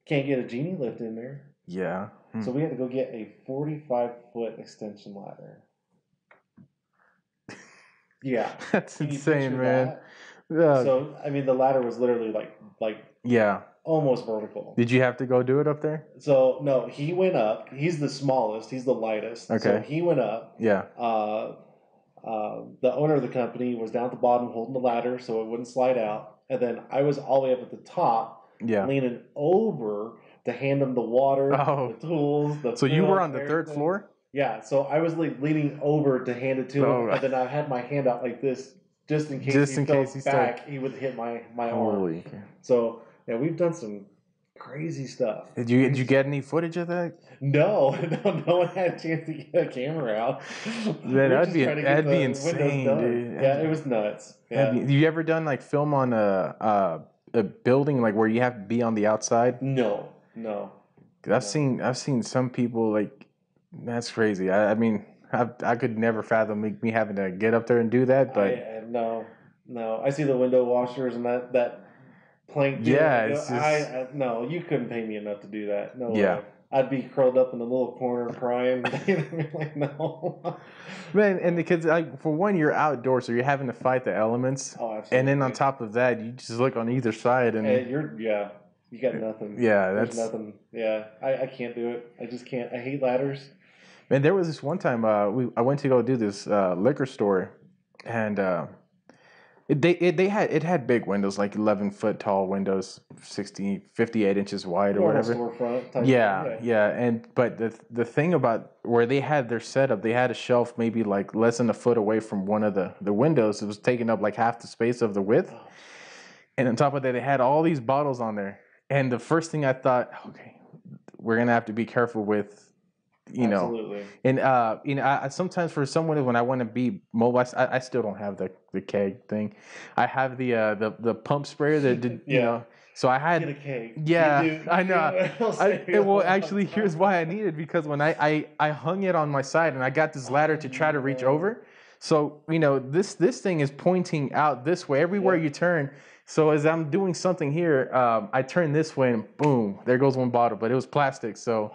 can't get a genie lift in there. Yeah. Hmm. So we had to go get a 45 foot extension ladder. Yeah, That's Can insane, man. that? Uh, So I mean, the ladder was literally like like yeah. almost vertical. Did you have to go do it up there? So no, he went up. He's the smallest. He's the lightest. Okay. So he went up. Yeah. Uh, uh, the owner of the company was down at the bottom holding the ladder so it wouldn't slide out. And then I was all the way up at the top, Yeah. leaning over to hand him the water, Oh. the tools. The So you were on the third everything. floor? Yeah. So I was like leaning over to hand it to him, Oh. and then I had my hand out like this, just in case Just he in fell case he started- back, he would hit my my arm. Holy. So yeah, we've done some crazy stuff. Did you did you get any footage of that? No, no, no one had a chance to get a camera out. That'd be- trying to get that'd be insane, dude. Yeah, it was nuts. Yeah. Have you, ever done like film on a, a a building like where you have to be on the outside? No, no. I've seen I've seen some people like that's crazy. I, I mean I I could never fathom me, me having to get up there and do that, but I, no, no. I see the window washers and that that plank. Yeah, I just- I, I no, you couldn't pay me enough to do that. No Yeah. way. I'd be curled up in the little corner crying. like no. man, and because like for one you're outdoors, so you're having to fight the elements, Oh, absolutely. and then on top of that you just look on either side and Hey, you're yeah. You got nothing. yeah, There's that's nothing. Yeah, I, I can't do it. I just can't. I hate ladders. Man, there was this one time uh, we I went to go do this uh, liquor store, and uh, it, they it, they had it had big windows, like eleven foot tall windows, 60, 58 inches wide or whatever. Yeah, thing, yeah, and but the the thing about where they had their setup, they had a shelf maybe like less than a foot away from one of the the windows. It was taking up like half the space of the width, and on top of that, they had all these bottles on there. And the first thing I thought, okay, we're gonna have to be careful with, you know, Absolutely. and uh, you know, I, I sometimes for someone when I want to be mobile, I still don't have the the keg thing. I have the uh, the the pump sprayer that did, you know. So I had Get a cake. yeah, do- I know. I, well, actually, here's why I need it because when I, I I hung it on my side and I got this ladder to try to reach over, so you know this this thing is pointing out this way everywhere Yeah. you turn. So as I'm doing something here, um, I turn this way and boom, there goes one bottle, but it was plastic. So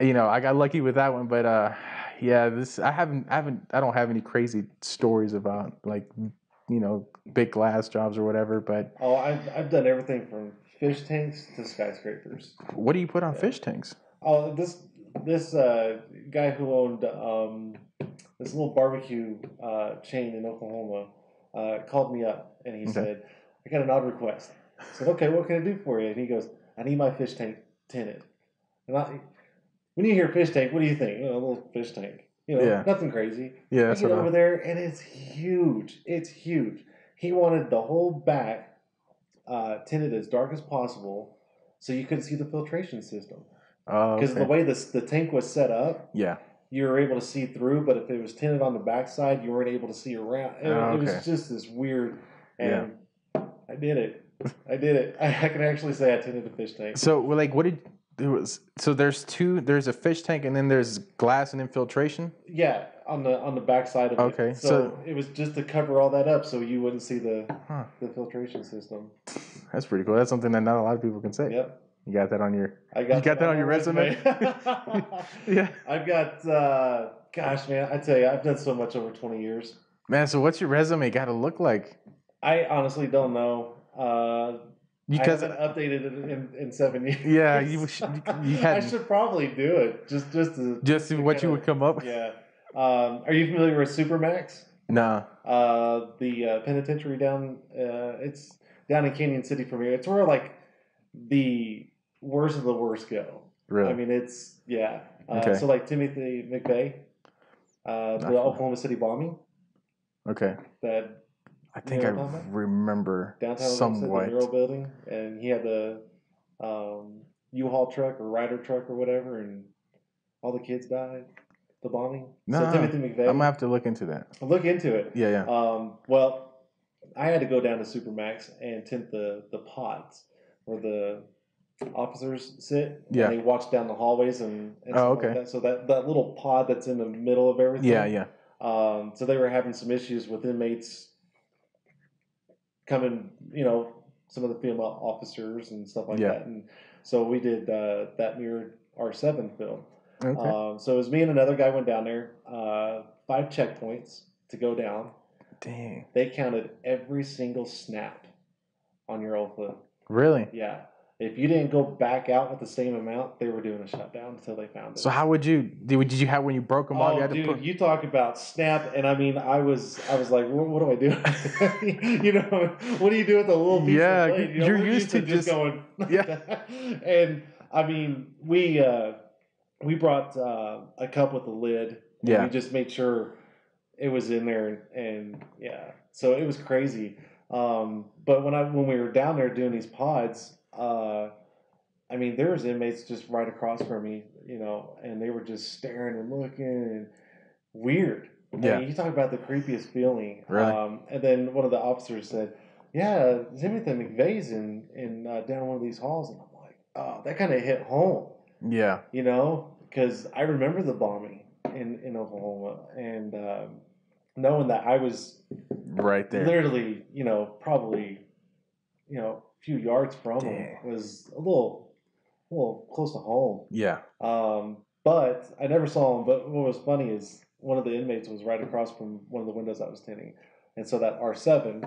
you know I got lucky with that one, but uh, yeah, this I haven't I haven't I don't have any crazy stories about like you know big glass jobs or whatever. But Oh, I've, I've done everything from fish tanks to skyscrapers. what do you put on fish tanks? Oh, this this uh, guy who owned um, this little barbecue uh, chain in Oklahoma uh, called me up and he Okay. said, "I got an odd request." I said, "Okay, what can I do for you?" And he goes, "I need my fish tank tinted." And I, when you hear fish tank, what do you think? Know, a little fish tank. You know, Yeah. nothing crazy. Yeah, I that's get I- over there and it's huge. It's huge. He wanted the whole back uh, tinted as dark as possible, so you couldn't see the filtration system. Oh, Because okay. the way this the tank was set up, yeah. you were able to see through, but if it was tinted on the backside, you weren't able to see around. It, Oh, it was just this weird. And I did it. I did it. I, I can actually say I tinted a fish tank. So, like, what did there was? So there's two. There's a fish tank, and then there's glass and infiltration. Yeah, on the on the backside of it. Okay, So, so- it was just to cover all that up, so you wouldn't see the Huh. the filtration system. That's pretty cool. That's something that not a lot of people can say. Yep. You got that on your. I got You got that on your resume? Yeah. I've got, uh, gosh, man, I tell you, I've done so much over 20 years. Man, so what's your resume got to look like? I honestly don't know. Uh, Because I haven't updated it in, in seven years. Yeah, you sh- you had- I should probably do it just just to just to what you kinda- would come up. with. Yeah. Um, are you familiar with Supermax? Nah. Uh, the uh, penitentiary down. Uh, it's down in Cañon City from here. It's where like the worst of the worst go. Really? I mean, it's yeah. Uh, Okay. So like Timothy McVeigh, uh, the. Oklahoma City bombing okay. that I think I what I'm talking about? remember downtown City, the somewhat. Murrah building, and he had the um, U-Haul truck or Ryder truck or whatever, and all the kids died. The bombing. No, so Timothy McVeigh. I'm gonna have to look into that. look into it. Yeah, yeah. Um, well, I had to go down to Supermax and tint the the pods where the officers sit. Yeah. And they watch down the hallways and, and Oh, stuff like okay. that. So that, that little pod that's in the middle of everything. Yeah, yeah. Um, so they were having some issues with inmates coming, you know, some of the female officers and stuff like Yeah. that. And so we did uh, that mirrored R7 film. Okay. Um, so it was me and another guy went down there, uh, five checkpoints to go down. Dang. They counted every single snap on your old flip. Really? Yeah. If you didn't go back out with the same amount, they were doing a shutdown until they found it. So how would you did, you have when you broke them all? Oh, You had to dude, put. you talk about snap, and I mean, I was, I was like, what, what do I do? you know, what do you do with a little piece Yeah, of blade? You know, you're we're used to just- going, Yeah. and I mean, we uh, we brought uh, a cup with a lid. and Yeah. we just made sure it was in there, and yeah, so it was crazy. Um, but when I when we were down there doing these pods, uh, I mean, there was inmates just right across from me, you know, and they were just staring and looking and weird. I Yeah. mean, you talk about the creepiest feeling. Really? Um, and then one of the officers said, "Yeah, Timothy McVeigh's in in uh, down one of these halls," and I'm like, "Oh, that kind of hit home." Yeah. you know, because I remember the bombing in, in Oklahoma and um, knowing that I was Right there. literally, you know, probably, you know, few yards from Dang. him was a little, a little close to home. Yeah. Um, but I never saw him. But what was funny is one of the inmates was right across from one of the windows I was tinting, and so that R seven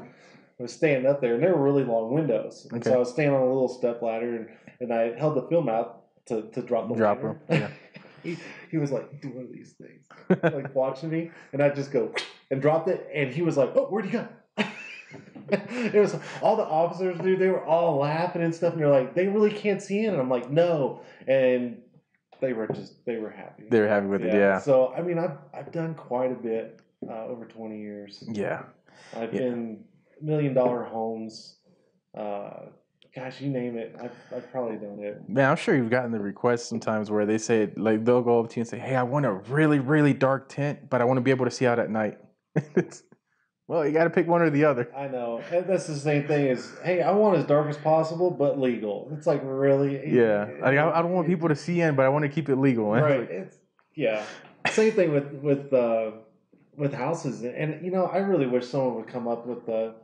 was standing up there, and they were really long windows. And Okay. so I was standing on a little step ladder, and, and I held the film out to, to drop the Drop ladder. them. Yeah. he, he was like, do one of these things, like watching me, and I just go and dropped it, and he was like, oh, where'd you go? it was all the officers, dude. They were all laughing and stuff, and they're like, they really can't see in, and I'm like, no, and they were just they were happy. They were happy with it. Yeah. So I mean, I've I've done quite a bit uh, over 20 years. Yeah. I've Yeah. been million dollar homes. Uh, gosh, you name it. I've, I've probably done it. Man, I'm sure you've gotten the requests sometimes where they say like they'll go up to you and say, "Hey, I want a really, really dark tint, but I want to be able to see out at night." It's- well, you got to pick one or the other. I know. And that's the same thing as, hey, I want as dark as possible, but legal. It's like really. Yeah, like, I, I don't want people to see in, but I want to keep it legal. Right. It's yeah. Same thing with with uh, with houses, and you know, I really wish someone would come up with the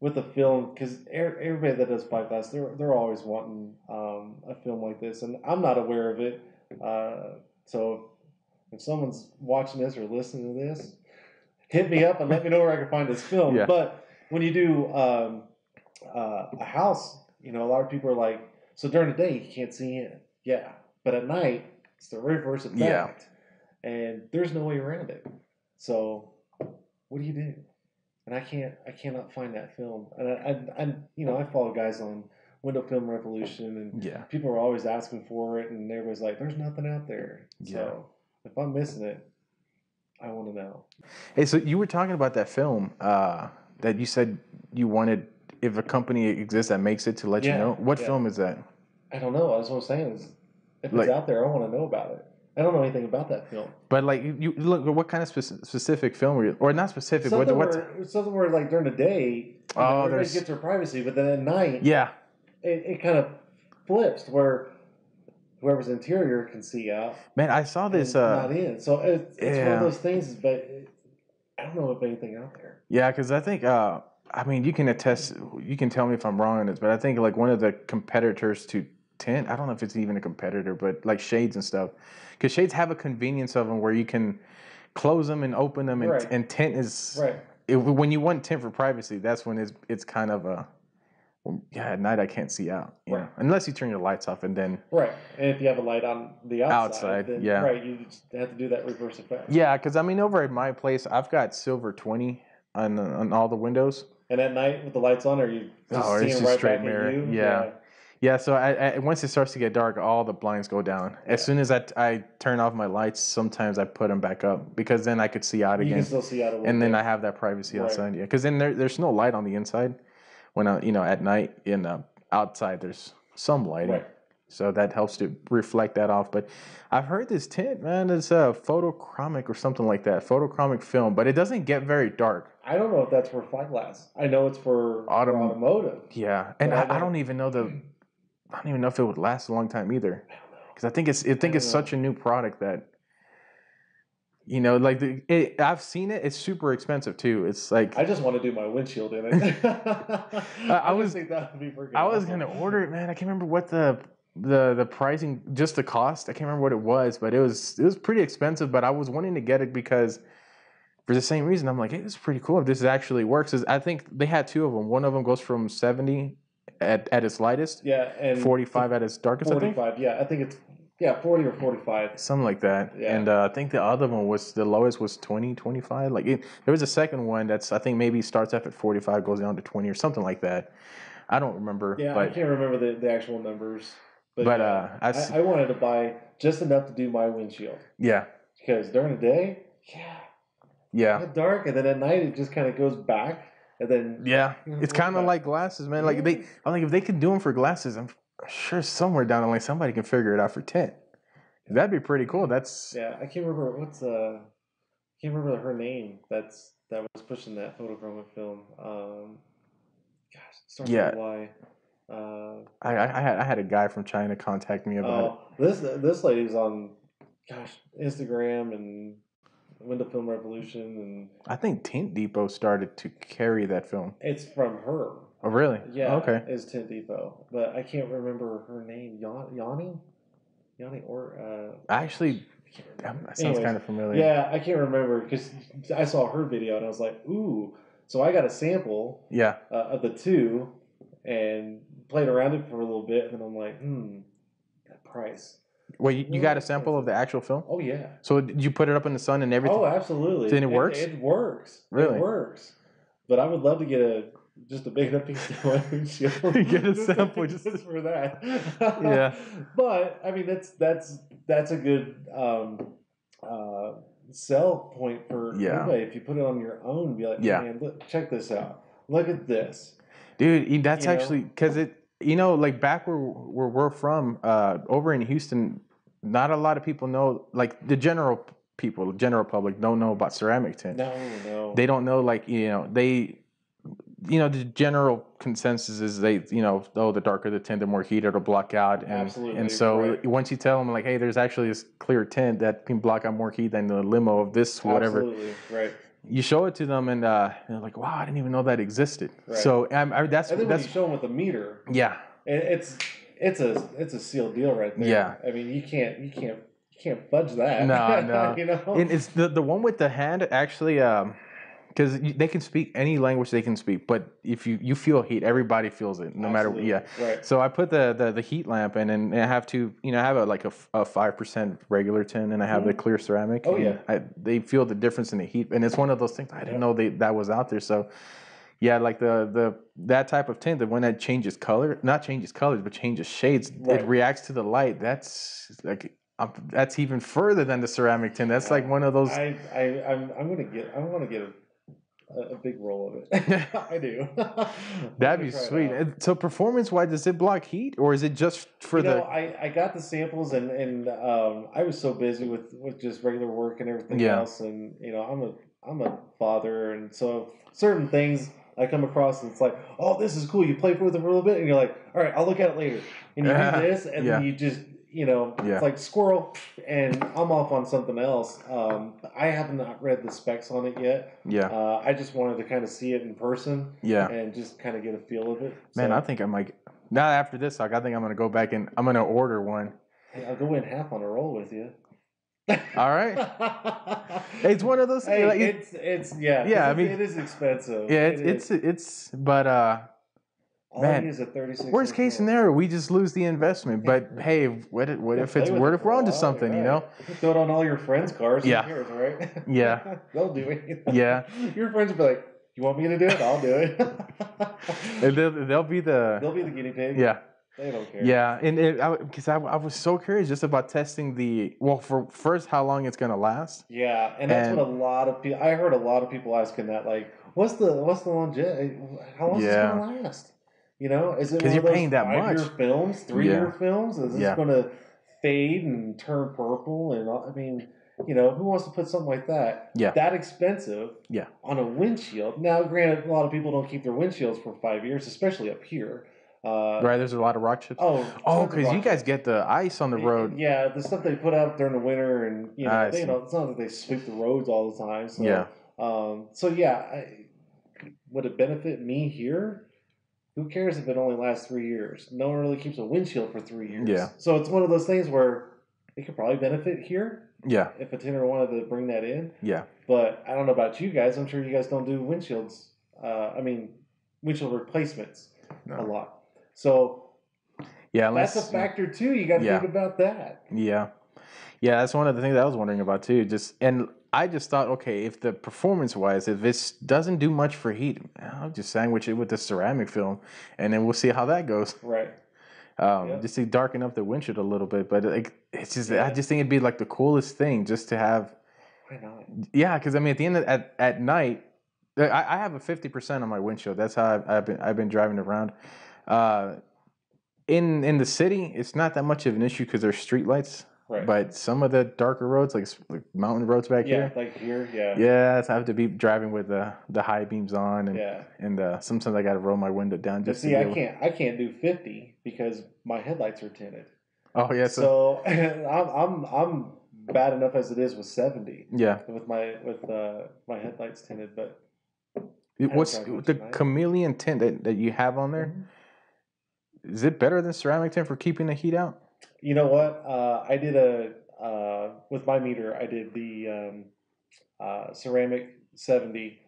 with a film because everybody that does podcast, they're they're always wanting um, a film like this, and I'm not aware of it. Uh, so if someone's watching this or listening to this, hit me up and let me know where I can find this film. Yeah. But when you do um, uh, a house, you know, a lot of people are like, so during the day you can't see in, yeah, but at night it's the reverse effect, Yeah. and there's no way around it. So what do you do? And I can't, I cannot find that film. And I, I, I you know, I follow guys on Window Film Revolution, and yeah, people are always asking for it, and everybody's like, "There's nothing out there." Yeah. So if I'm missing it, I want to know. Hey, so you were talking about that film uh, that you said you wanted if a company exists that makes it to let you know. What yeah. film is that? I don't know. That's what I'm saying. Is if Like- it's out there, I want to know about it. I don't know anything about that film. But like, you, you look. What kind of spec- specific film were you, or not specific? What, Something what's? where, something where like during the day, Oh, everybody there's- gets their privacy, but then at night, Yeah, it, it kind of flips where whoever's interior can see out. man, I saw this. Uh, not in. So it's, it's one of those things. But I don't know of anything out there. Yeah, because I think, uh, I mean, you can attest, you can tell me if I'm wrong on this, but I think like one of the competitors to Tint, I don't know if it's even a competitor, but like Shades and stuff, because Shades have a convenience of them where you can close them and open them, and, Right. and Tint is, Right. it, when you want Tint for privacy, that's when it's it's kind of a, yeah, at night I can't see out, Right. know, unless you turn your lights off and then, Right. And if you have a light on the outside, Outside, then, yeah. Right. You just have to do that reverse effect. yeah, because I mean, over at my place, I've got silver 20 on, on all the windows. And at night with the lights on, are you just Oh, seeing just right straight back mirror. at you? Yeah. Yeah, so I, I, once it starts to get dark, all the blinds go down. As soon as I, I turn off my lights, sometimes I put them back up because then I could see out again. You can still see out a little and then. I have that privacy Right. outside. Yeah, because then there, there's no light on the inside. When I, you know, at night in uh, outside, there's some lighting, Right. so that helps to reflect that off. But I've heard this tint, man, is a photochromic or something like that, photochromic film, but it doesn't get very dark. I don't know if that's for flight glass. I know it's for, Autom- automotive. Yeah, and I I, I don't- don't even know the I don't even know if it would last a long time either. Because I think it's I think it's such a new product that you know, like the, it, I've seen it. It's super expensive too. It's like I just want to do my windshield in it. I, I was- think that would be freaking I was awesome. gonna order it, man. I can't remember what the the the pricing, just the cost. I can't remember what it was, but it was it was pretty expensive. But I was wanting to get it because for the same reason, I'm like, hey, this is pretty cool if this actually works. Is I think they had two of them. One of them goes from 70 at at its lightest, Yeah, and 45 at its darkest. I think. Forty-five. Yeah, I think it's yeah, forty or forty-five. Something like that. Yeah. And uh, I think the other one was the lowest was 20, 25. Like it, there was a second one that's I think maybe starts off at 45, goes down to 20 or something like that. I don't remember. Yeah, but, I can't remember the, the actual numbers. But, But, yeah, uh, I I, I wanted to buy just enough to do my windshield yeah, because during the day, yeah, yeah. dark, and then at night it just kind of goes back, and then Yeah, it's kind of like glasses, man. Like they, I'm like, if they could do them for glasses, I'm sure somewhere down the line somebody can figure it out for tint. That'd be pretty cool. That's yeah, I can't remember what's uh, I can't remember her name. That's that was pushing that photochromic film. Um, gosh, it starts Yeah. Why? Uh, I, I I had I had a guy from China contact me about Oh, this this lady's on, gosh, Instagram and Window Film Revolution, and. I think Tint Depot started to carry that film. it's from her. Oh, really? Yeah, Okay. is Tint Depot, but I can't remember her name. Yanni, Yanni, or uh, I actually, I that sounds Anyways, kind of familiar. Yeah, I can't remember because I saw her video and I was like, ooh. So I got a sample Yeah. uh, of the two and played around it for a little bit, and then I'm like, hmm, that price. Well, you, you got a sample of the actual film. Oh yeah. So did you put it up in the sun and everything? Oh, absolutely. Then it works? It, works. Really? It works. But I would love to get a just a big enough piece of windshield. Get a sample just, just- for that. Yeah. But I mean, that's that's that's a good um, uh, sell point for Yeah. anybody. If you put it on your own, be like, Yeah. man, look, check this out. Look at this. Dude, that's You actually because it, you know, like back where where we're from, uh, over in Houston, not a lot of people know, like the general people, the general public, don't know about ceramic tint. No, no. They don't know, like you know, they, you know, the general consensus is they, you know, oh, the darker the tint, the more heat it'll block out, and Absolutely, and so right. once you tell them like, hey, there's actually this clear tint that can block out more heat than the limo of this whatever Absolutely. Right. You show it to them and uh, they're like, "Wow, I didn't even know that existed." Right. So um, I, that's And then when that's you show them with the meter, yeah, it, it's it's a it's a sealed deal right there. Yeah. I mean, you can't you can't you can't fudge that. No, no. you know. and it's the the one with the hand actually, because they can speak any language they can speak, but if you you feel heat, everybody feels it, no matter Absolutely. yeah. Right. So I put the, the the heat lamp in, and I have to you know I have a like a five percent regular tin, and I have the clear ceramic. Oh, yeah. I, they feel the difference in the heat, and it's one of those things I didn't Yeah. know they that was out there. So yeah, like the the that type of tint, the one that changes color, not changes colors, but changes shades. Right. It reacts to the light. That's like um, that's even further than the ceramic tint. That's like one of those. I, I, I'm, I'm gonna get, I want to get a, big roll of it. I do. That'd be gonna try it sweet. And So performance wise, does it block heat, or is it just for you the? know, I, I got the samples and and um, I was so busy with with just regular work and everything Yeah. else, and you know, I'm a I'm a father, and so certain things I come across, and it's like, oh, this is cool. You play with it for a little bit, and you're like, all right, I'll look at it later, and you do this, and Yeah. then you just you know, Yeah. it's like squirrel, and I'm off on something else. Um, I have not read the specs on it yet. yeah, Uh, I just wanted to kind of see it in person yeah. and just kind of get a feel of it. Man, So, I think I'm like Now after this, like, I think I'm gonna go back and I'm gonna order one. hey, I'll go in half on a roll with you. All right. It's one of those. Hey, like, it's it's yeah Yeah, I mean- it is expensive. yeah, It it's is. it's it's. But uh, All man, is a thirty six. worst case scenario, we just lose the investment. But hey, what if, what if it's what if we're onto something? You know? throw it on all your friends' cars. Yeah. Cares, right? Yeah. they'll do it. Yeah. your friends will be like, "You want me to do it? I'll do it." And they'll, they'll be the they'll be the guinea pig. yeah. they don't care. Yeah, and because I, I, was so curious just about testing the well for first how long it's gonna last. Yeah, and that's And- what a lot of people. I heard a lot of people asking that, like, "What's the what's the longevity? How long is it going to last?" You know, is it 'Cause one you're of those paying that five-year much. films, three year Yeah. films? Is this Yeah. going to fade and turn purple? And I mean, you know, who wants to put something like that? Yeah. that expensive. Yeah. on a windshield. Now, granted, a lot of people don't keep their windshields for five years, especially up here. Uh, Right, there's a lot of rock chips. Oh, Oh, because you guys get the ice on the road. Yeah, the stuff they put out during the winter, and you know, I they, you know, it's not that they sweep the roads all the time. So, Yeah. Um, so yeah, I, would it benefit me here? Who cares if it only lasts three years? No one really keeps a windshield for three years. Yeah. So it's one of those things where it could probably benefit here Yeah, if a tenor wanted to bring that in. yeah, But I don't know about you guys. I'm sure you guys don't do windshields. Uh, I mean, windshield replacements a lot. So yeah. Unless, that's a factor too. You got to Yeah. think about that. Yeah, yeah. That's one of the things I was wondering about too. Just and I just thought, okay, if the performance wise, if this doesn't do much for heat, I'll just sandwich it with the ceramic film, and then we'll see how that goes. Right. Um, Yeah. Just to darken up the windshield a little bit, but like it's just, I just think it'd be like the coolest thing just to have. Why not? Yeah, because I mean, at the end of, at at night, I, I have a fifty percent on my windshield. That's how I've, I've been I've been driving around. Uh, in in the city, it's not that much of an issue because there's street lights. Right. But some of the darker roads, like, like mountain roads back yeah, here, like here, yeah. yeah, I have to be driving with the the high beams on, and Yeah. and uh, sometimes I got to roll my window down But just to see, I can't I can't do fifty because my headlights are tinted. Oh yeah, so, So I'm I'm I'm bad enough as it is with seventy yeah. with my with uh, my headlights tinted. But What's the chameleon tint that, that you have on there? Is it better than ceramic tint for keeping the heat out? You know what? Uh, I did a uh, with my meter. I did the um, uh, ceramic seventy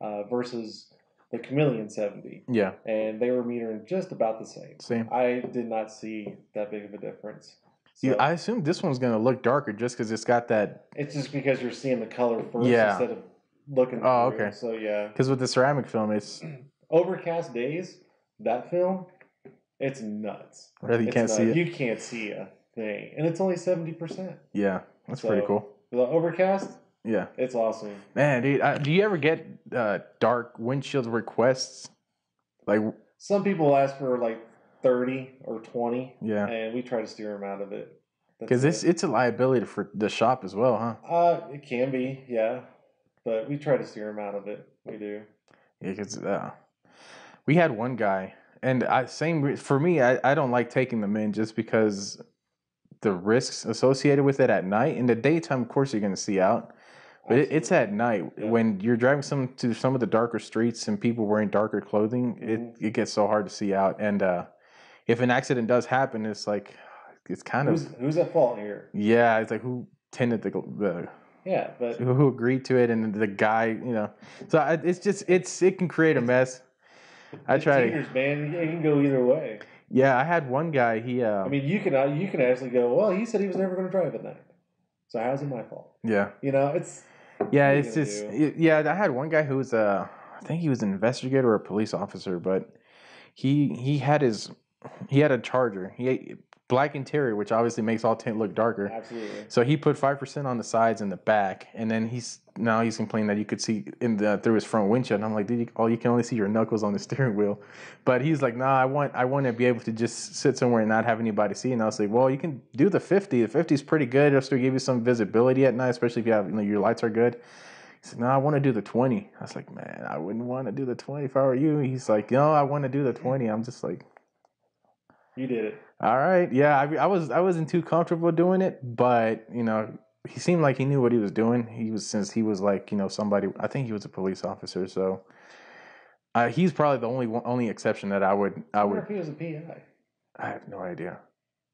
uh, versus the chameleon seventy, Yeah, and they were metering just about the same. same. I did not see that big of a difference. So Yeah, I assume this one's gonna look darker just because it's got that. it's just because you're seeing the color first Yeah. instead of looking. Oh, through. okay. So yeah, Because with the ceramic film, it's overcast days, that film, it's nuts. really you It's can't see it. You can't see a thing, and it's only seventy percent. Yeah, that's pretty cool. The overcast, Yeah, it's awesome. man, dude, uh, do you ever get uh, dark windshield requests? Like, Some people ask for like thirty or twenty, yeah, and we try to steer them out of it. Because it's it's a liability for the shop as well, huh? uh, it can be, yeah, but we try to steer them out of it. We do. Yeah, because uh, we had one guy, and I same for me. I, I don't like taking them in just because the risks associated with it at night. In the daytime, of course, you're going to see out, but it, it's at night Yeah. when you're driving some to some of the darker streets and people wearing darker clothing. Mhm. It it gets so hard to see out, and uh, if an accident does happen, it's like it's kind Who's of who's at fault here? yeah. It's like who tended the the Yeah, but who who agreed to it, and the guy, you know. So I, it's just it's it can create a mess. I try to. cheaters, man. It can go either way. Yeah, I had one guy. He, uh, I mean, you can uh, you can actually go. Well, he said he was never going to drive at night, so how's it my fault? yeah, You know, it's yeah, What are you it's just, y- yeah. I had one guy who was, uh, I think he was an investigator or a police officer, but he he had his, he had a Charger. He black interior, which obviously makes all tint look darker. absolutely So he put five percent on the sides and the back, and then he's now he's complaining that you could see in the through his front windshield. And I'm like, dude, you, oh, you can only see your knuckles on the steering wheel. But he's like, nah, I want I want to be able to just sit somewhere and not have anybody see. And I was like, well, you can do the 50. The 50 is pretty good. It'll still give you some visibility at night, especially if you have you know, your lights are good. He said, no, I want to do the 20. I was like, man, I wouldn't want to do the 20 if I were you. He's like, no, I want to do the 20. I'm just like, you did it. All right, yeah, I, I was I wasn't too comfortable doing it, but you know, he seemed like he knew what he was doing. He was since he was like you know somebody. I think he was a police officer, so uh, he's probably the only one, only exception that I would I I would. if he was a PI. I have no idea.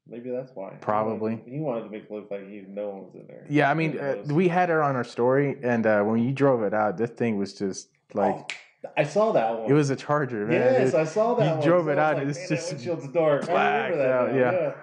Maybe that's why. Probably. he wanted to make it look like he no one was in there. Yeah, I mean, uh, we had her on our story, and uh, when you drove it out, this thing was just like Oh, I saw that one. it was a Charger, man. Yes, It- I saw that you one. drove So it out, like, it's "Man, just windshield's dark. I remember that. out, now, yeah.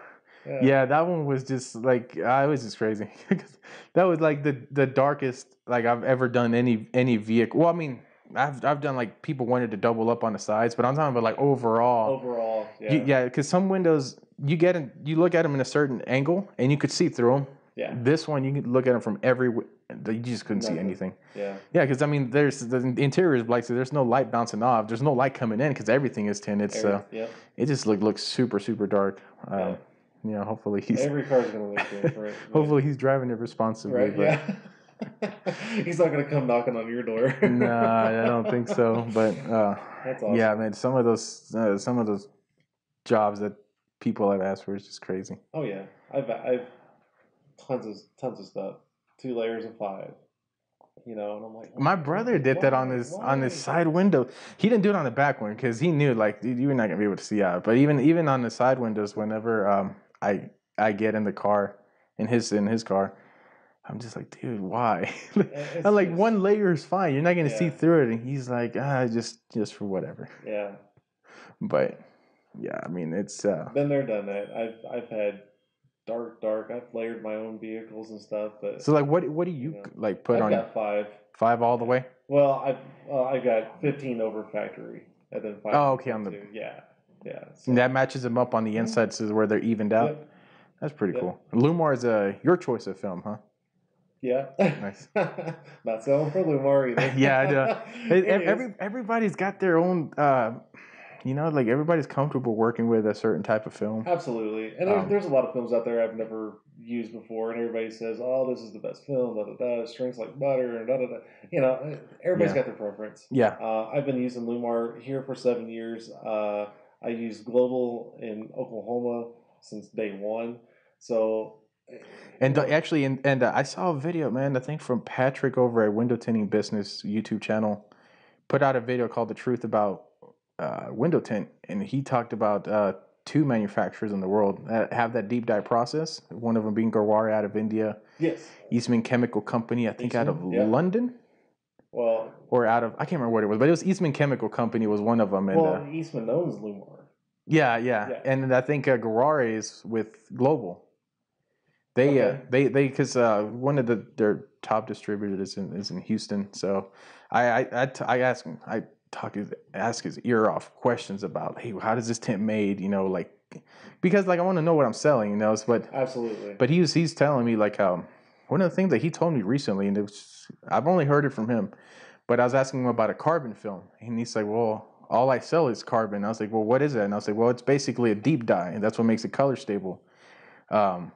yeah. yeah, that one was just like ah, I was just crazy. that was like the the darkest like I've ever done any any vehicle. Well, I mean, I've I've done like people wanted to double up on the sides, but I'm talking about like overall. Overall, yeah. You- Yeah, because some windows you get in, you look at them in a certain angle and you could see through them. Yeah. This one you can look at them from every. You just couldn't see anything. Yeah. Yeah, because I mean, there's the interior is black, so there's no light bouncing off. There's no light coming in because everything is tinted. So Every, yep. it just look looks super super dark. Um, Yeah. You know, hopefully he's Every car's gonna look different. but- hopefully he's driving it responsibly. right? but Yeah. He's not gonna come knocking on your door. nah, I don't think so. But uh, That's awesome. yeah, man, some of those uh, some of those jobs that people have asked for is just crazy. Oh yeah, I've I've tons of tons of stuff. Two layers of five. You know, and I'm like, My brother did that on why? his on his side window. He didn't do it on the back one because he knew like you were not gonna be able to see out. But even even on the side windows, whenever um I I get in the car in his in his car, I'm just like, dude, why? I'm like just- one layer is fine. You're not gonna see through it. And he's like, ah, just just for whatever. Yeah, But yeah, I mean it's uh been there, done that. I've I've had dark, dark. I've layered my own vehicles and stuff, but so like what what do you Yeah. like put I've on got five. five all the way? Well, I've uh, I've got 15 over factory, and then five. Oh, okay, on the- two. yeah, yeah. so- that matches them up on the inside, so where they're evened out. Yep. That's pretty Yep. cool. LLumar is uh, your choice of film, huh? Yeah. Nice. Not selling for LLumar either. Yeah, I know. It- It ev- is. every everybody's got their own. Uh, you know, like everybody's comfortable working with a certain type of film. Absolutely. And there's, Um, there's a lot of films out there I've never used before, and everybody says, oh, this is the best film, da da da, strings like butter, and da da da. You know, everybody's Yeah. got their preference. Yeah, Uh, I've been using LLumar here for seven years. Uh, I used Global in Oklahoma since day one. So, and uh, actually, and, and uh, I saw a video, man. I think from Patrick over at Window Tinting Business YouTube channel, put out a video called "The Truth About uh, Window Tint," and he talked about uh, two manufacturers in the world that have that deep dye process. One of them being Garware out of India, yes. Eastman Chemical Company, I think out of yeah. London Well, or out of I can't remember what it was, but it was Eastman Chemical Company was one of them. And well, uh, Eastman owns LLumar. yeah, yeah, Yeah. and I think uh, Garware is with Global. They uh, they they because uh, one of the their top distributors is in, is in Houston. So I I I, t- I ask him I talk his ask his ear off questions about hey how does this tent made you know like because like I want to know what I'm selling you know but Absolutely. but he was he's telling me like um one of the things that he told me recently and it was I've only heard it from him, but I was asking him about a carbon film and he's like, well, all I sell is carbon. I was like, well, what is it? And I was like, well, it's basically a deep dye and that's what makes it color stable. Um,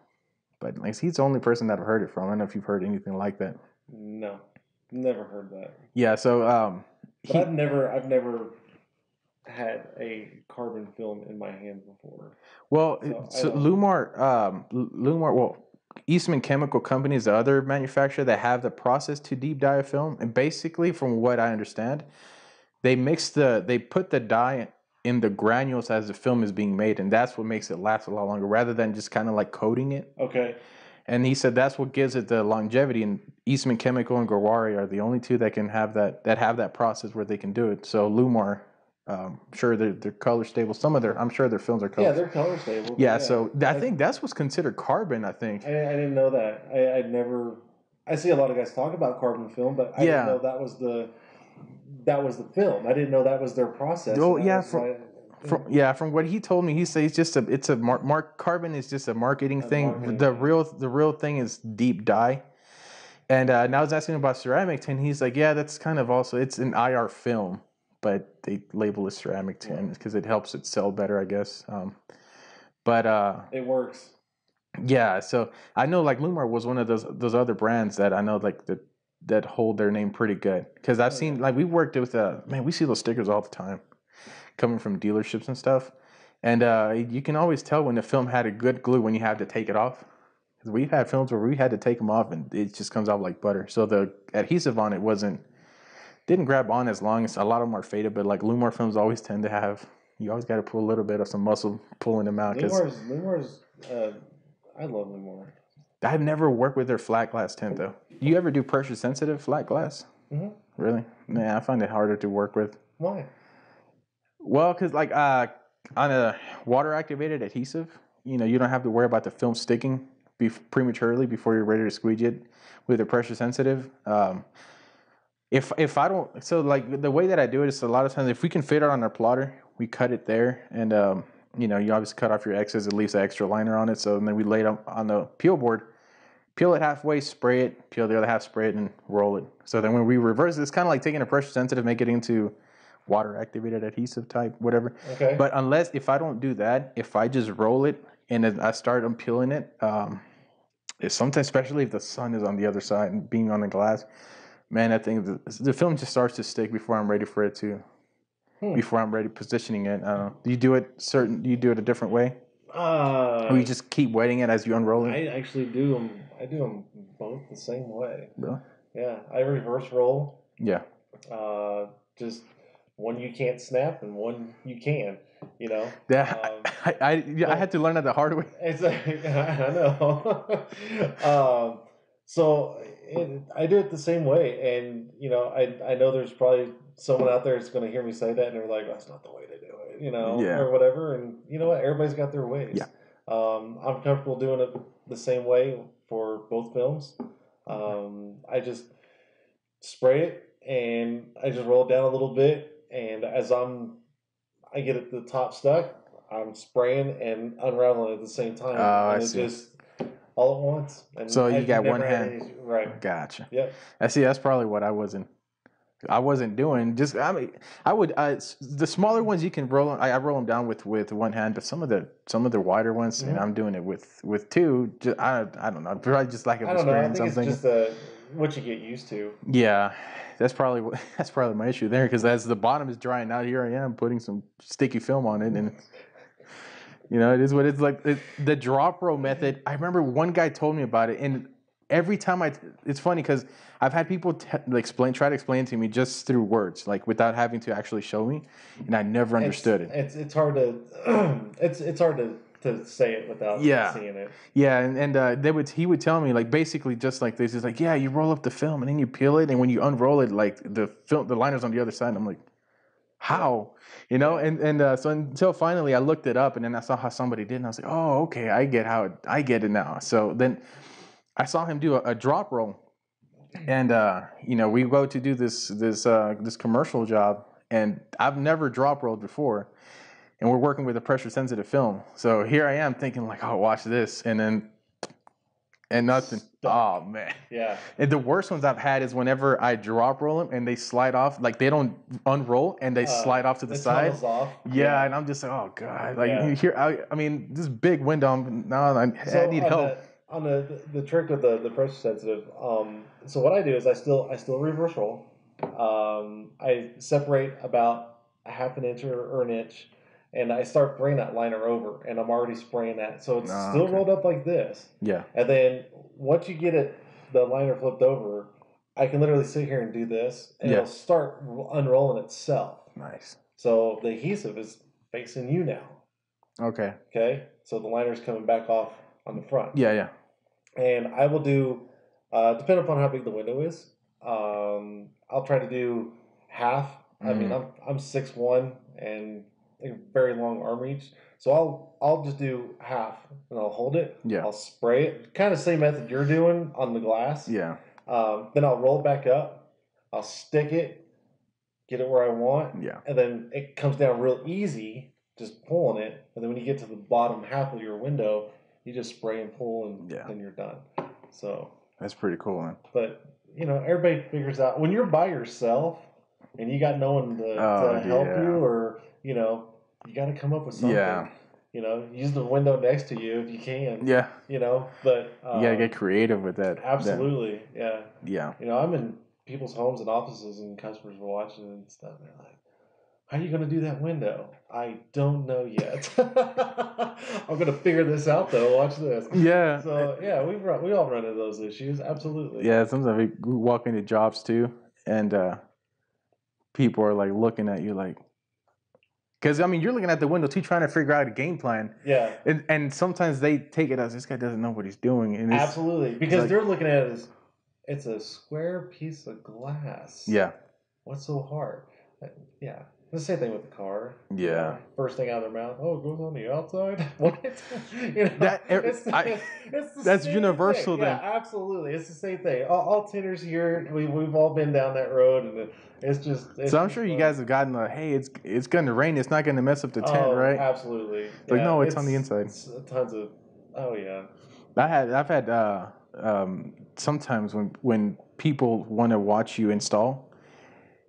but like he's the only person that I've heard it from. I don't know if you've heard anything like that. no, never heard that. Yeah. So um, But he, I've never, I've never had a carbon film in my hand before. well, So, so LLumar, um, LLumar, well. Eastman Chemical Company is the other manufacturer that have the process to deep dye a film, and basically, from what I understand, they mix the they put the dye in the granules as the film is being made, and that's what makes it last a lot longer, rather than just kind of like coating it. Okay. And he said that's what gives it the longevity. And Eastman Chemical and Garware are the only two that can have that that have that process where they can do it. So LLumar, um, sure they're, they're color stable. Some of their I'm sure their films are color. Yeah, they're color stable. but yeah, so th- I think that's what's considered carbon. I think. I, I didn't know that. I, I'd never. I see a lot of guys talk about carbon film, but I Yeah. didn't know that was the that was the film. I didn't know that was their process. Oh, yeah, was from- why- From, yeah, from what he told me, he says it's just a it's a mark, mark carbon is just a marketing A thing. marketing the real the real thing is deep dye. And uh, now I was asking about ceramic tin. He's like, yeah, that's kind of also it's an IR film, but they label it ceramic tin because it helps it sell better, I guess. Um, but uh, it works. yeah, so I know like LLumar was one of those those other brands that I know like that that hold their name pretty good because I've Oh, seen like we worked with uh man we see those stickers all the time coming from dealerships and stuff, and uh, you can always tell when the film had a good glue when you had to take it off. 'Cause we've had films where we had to take them off and it just comes off like butter. So the adhesive on it wasn't didn't grab on as long as a lot of them are faded, but like LLumar films always tend to have you always got to pull a little bit of some muscle pulling them out because LLumar's, LLumar's, uh, I love LLumar. I've never worked with their flat glass tint though. You ever do pressure sensitive flat glass? Mhm. Really? Man, I find it harder to work with. Why? Well, because like uh, on a water activated adhesive, you know, you don't have to worry about the film sticking bef- prematurely before you're ready to squeegee it. With a pressure sensitive, um, if if I don't, so like the way that I do it is a lot of times if we can fit it on our plotter, we cut it there, and um, you know, you obviously cut off your excess, it leaves an extra liner on it. So and then we lay it on the peel board, peel it halfway, spray it, peel the other half, spray it, and roll it. So then when we reverse it, it's kind of like taking a pressure sensitive, make it into water activated adhesive type, whatever. Okay. But unless if I don't do that, if I just roll it and then I start unpeeling it, um, it's sometimes especially if the sun is on the other side and being on the glass, man, I think the, the film just starts to stick before I'm ready for it to. Hmm. before I'm ready positioning it. Don't. Do you do it certain? Do you do it a different way, Uh, or you just keep wetting it as you unroll it? I actually do them. I do them both the same way. Really? Yeah, I reverse roll. Yeah. Uh, just one you can't snap and one you can. You know. Yeah. Um, I I, yeah, I had to learn that the hard way. It's like, I know. um, so it, I do it the same way, and you know, I I know there's probably someone out there that's going to hear me say that, and they're like, "That's not the way to do it," you know, Yeah. or whatever. And you know what? Everybody's got their ways. Yeah. Um, I'm comfortable doing it the same way for both films. Um, I just spray it and I just roll it down a little bit, and as I'm, I get it the top stuck. I'm spraying and unraveling at the same time. Oh, I and it see. just all at once. And So you got one hand. right. Gotcha. Yep. I see. That's probably what I wasn't. I wasn't doing. Just I mean, I would. S- the smaller ones you can roll. I, I roll them down with with one hand, but some of the some of the wider ones, and Mhm. I'm doing it with with two. Just, I I don't know. Probably just like I don't know. I think something. it's just uh, what you get used to. Yeah, that's probably that's probably my issue there because as the bottom is drying out, here I am putting some sticky film on it, and you know it is what it's like. It, the drop roll method. I remember one guy told me about it, and every time I, it's funny because I've had people t- explain, try to explain to me just through words, like without having to actually show me, and I never understood it's, it. It's it's hard to it's it's hard to, to say it without Yeah. seeing it. Yeah, and, and uh, they would he would tell me like basically just like this. He's like, yeah, you roll up the film and then you peel it, and when you unroll it, like the film, the liner's on the other side. And I'm like, how? You know, and and uh, so until finally I looked it up, and then I saw how somebody did, and I was like, oh, okay, I get how it, I get it now. So then I saw him do a, a drop roll, and uh, you know we go to do this this uh, this commercial job, and I've never drop rolled before and we're working with a pressure sensitive film. So here I am thinking like, oh, watch this, and then and nothing. Oh man. Yeah. And the worst ones I've had is whenever I drop roll them and they slide off, like they don't unroll and they Uh, slide off to the it side. off. Yeah, and I'm just like, oh god, like Yeah. here, I, I mean, this big window. I'm, now I, I need on help. The, on the the trick with the the pressure sensitive, um, so what I do is I still I still reverse roll. Um, I separate about a half an inch or, or an inch, and I start bringing that liner over, and I'm already spraying that, so it's Ah, still okay. rolled up like this. Yeah, And then once you get it, the liner flipped over, I can literally sit here and do this, and Yeah. it'll start unrolling itself. nice. So the adhesive is facing you now. Okay. Okay, so the liner's coming back off on the front Yeah, yeah. and I will do, uh, depending upon how big the window is, um, I'll try to do half. I mean, Mhm. I'm I'm six one and a very long arm reach, so I'll I'll just do half and I'll hold it. Yeah. I'll spray it, kind of same method you're doing on the glass. Yeah. Um, then I'll roll it back up. I'll stick it, get it where I want, Yeah. and then it comes down real easy, just pulling it. And then when you get to the bottom half of your window, you just spray and pull, and Yeah. then you're done. So, That's pretty cool, man. but you know, everybody figures out when you're by yourself and you got no one to, Oh, to help yeah. you, or you know, you got to come up with something. Yeah. You know, use the window next to you if you can. Yeah. You know, but uh, You gotta get creative with that. absolutely, yeah. Yeah. You know, I'm in people's homes and offices, and customers were watching and stuff. And they're like, "How are you going to do that window?" I don't know yet. I'm going to figure this out, though. Watch this. Yeah. So yeah, we run, we all run into those issues. Absolutely. Yeah, sometimes we walk into jobs too, and uh, people are like looking at you like, because I mean, you're looking at the window too, trying to figure out a game plan, Yeah. and and sometimes they take it as this guy doesn't know what he's doing, and Absolutely. Because like- they're looking at it as it's a square piece of glass. yeah, What's so hard? Uh, Yeah. The same thing with the car. yeah, First thing out of their mouth, oh, it goes on the outside. what? You know, That- er, it's, I- it's the that's universal Thing. then. Yeah, absolutely. It's the same thing. All, all tinners here, we we've all been down that road, and it's just. It's So I'm just sure you guys have gotten the hey, it's it's gonna rain, it's not gonna mess up the tint, oh, right? Absolutely. like, no, it's on the inside. it's tons of. Oh yeah. I had I've had uh, um, sometimes when when people want to watch you install,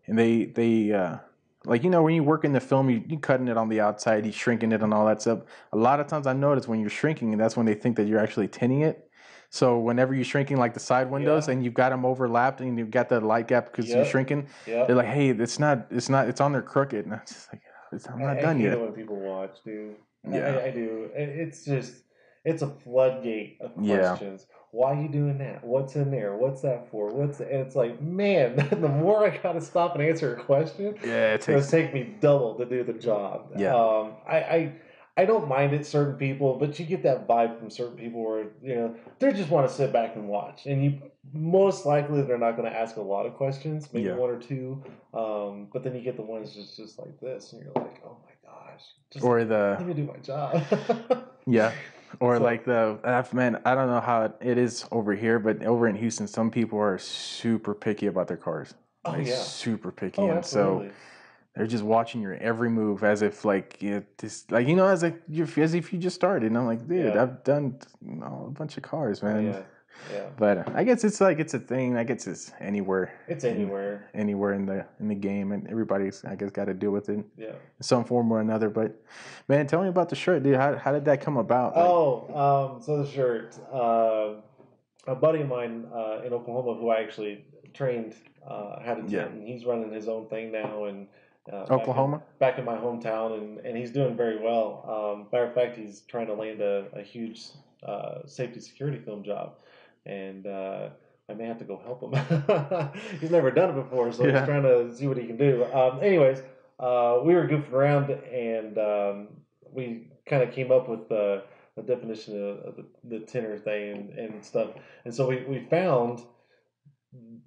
and they they uh, like you know when you work in the film, you you cutting it on the outside, you're shrinking it and all that stuff. A lot of times I notice when you're shrinking, and that's when they think that you're actually tinning it. So whenever you're shrinking like the side windows Yeah. and you've got them overlapped and you've got the light gap because you're shrinking, Yeah. they're like, "Hey, it's not, it's not, it's on there crooked." And I'm just like, "It's- "I'm not I, done I hate yet." when people watch, dude. Yeah. I, I do. It- It's just, it's a floodgate of Yeah. Why are you doing that? What's in there? What's that for? What's and it's like, man, the more I gotta stop and answer a question, Yeah, it takes. take me double to do the job. Yeah. Um, I, I I don't mind it certain people, but you get that vibe from certain people where you know they just want to sit back and watch, and you most likely they're not going to ask a lot of questions, maybe Yeah. one or two. Um, but then you get the ones just just like this, and you're like, oh my gosh, just Or the let me do my job. yeah, or So- like the uh, man. I don't know how it, is over here, but over in Houston, some people are super picky about their cars. oh Like yeah, super picky, oh and so they're just watching your every move as if like it just like you know as like you as if you just started. And I'm like, dude, Yeah. I've done you know, a bunch of cars, Oh, man. yeah, yeah, But uh, I guess it's like it's a thing. I guess it's anywhere, it's anywhere. anywhere in the in the game, and everybody's I guess got to deal with it in some form or another. But man, tell me about the shirt, dude. How how did that come about? Like, Oh, um, so the shirt. Uh, a buddy of mine uh, in Oklahoma who I actually trained uh, had a tent, Yeah. and he's running his own thing now. And uh, back in- Oklahoma. back in, my hometown, and, and he's doing very well. Um, matter of fact, he's trying to land a, a huge uh, safety security film job, and uh, I may have to go help him. he's never done it before, so Yeah. he's trying to see what he can do. Um, anyways, uh, we were goofing around, and um, we kind of came up with the, the definition of, of the, the tenor thing and, and stuff. And so we, we found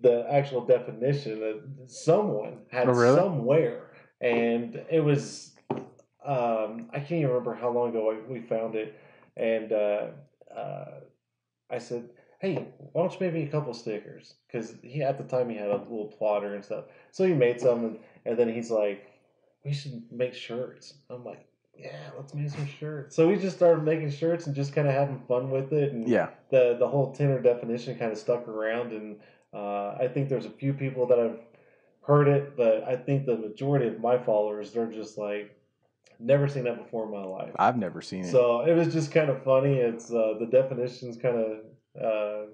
the actual definition that someone had Oh, really? somewhere, and it was um, I can't even remember how long ago I, we found it, and uh, uh, I said, "Hey, why don't you make me a couple stickers?" Because he at the time he had a little plotter and stuff, so he made some, and, and then he's like, "We should make shirts." I'm like. Yeah, let's make some shirts. So we just started making shirts and just kind of having fun with it. And Yeah, the the whole tenor definition kind of stuck around, and uh, I think there's a few people that have heard it, but I think the majority of my followers they're just like never seen that before in my life. I've never seen it. So it was just kind of funny. It's uh, the definition's kind of uh,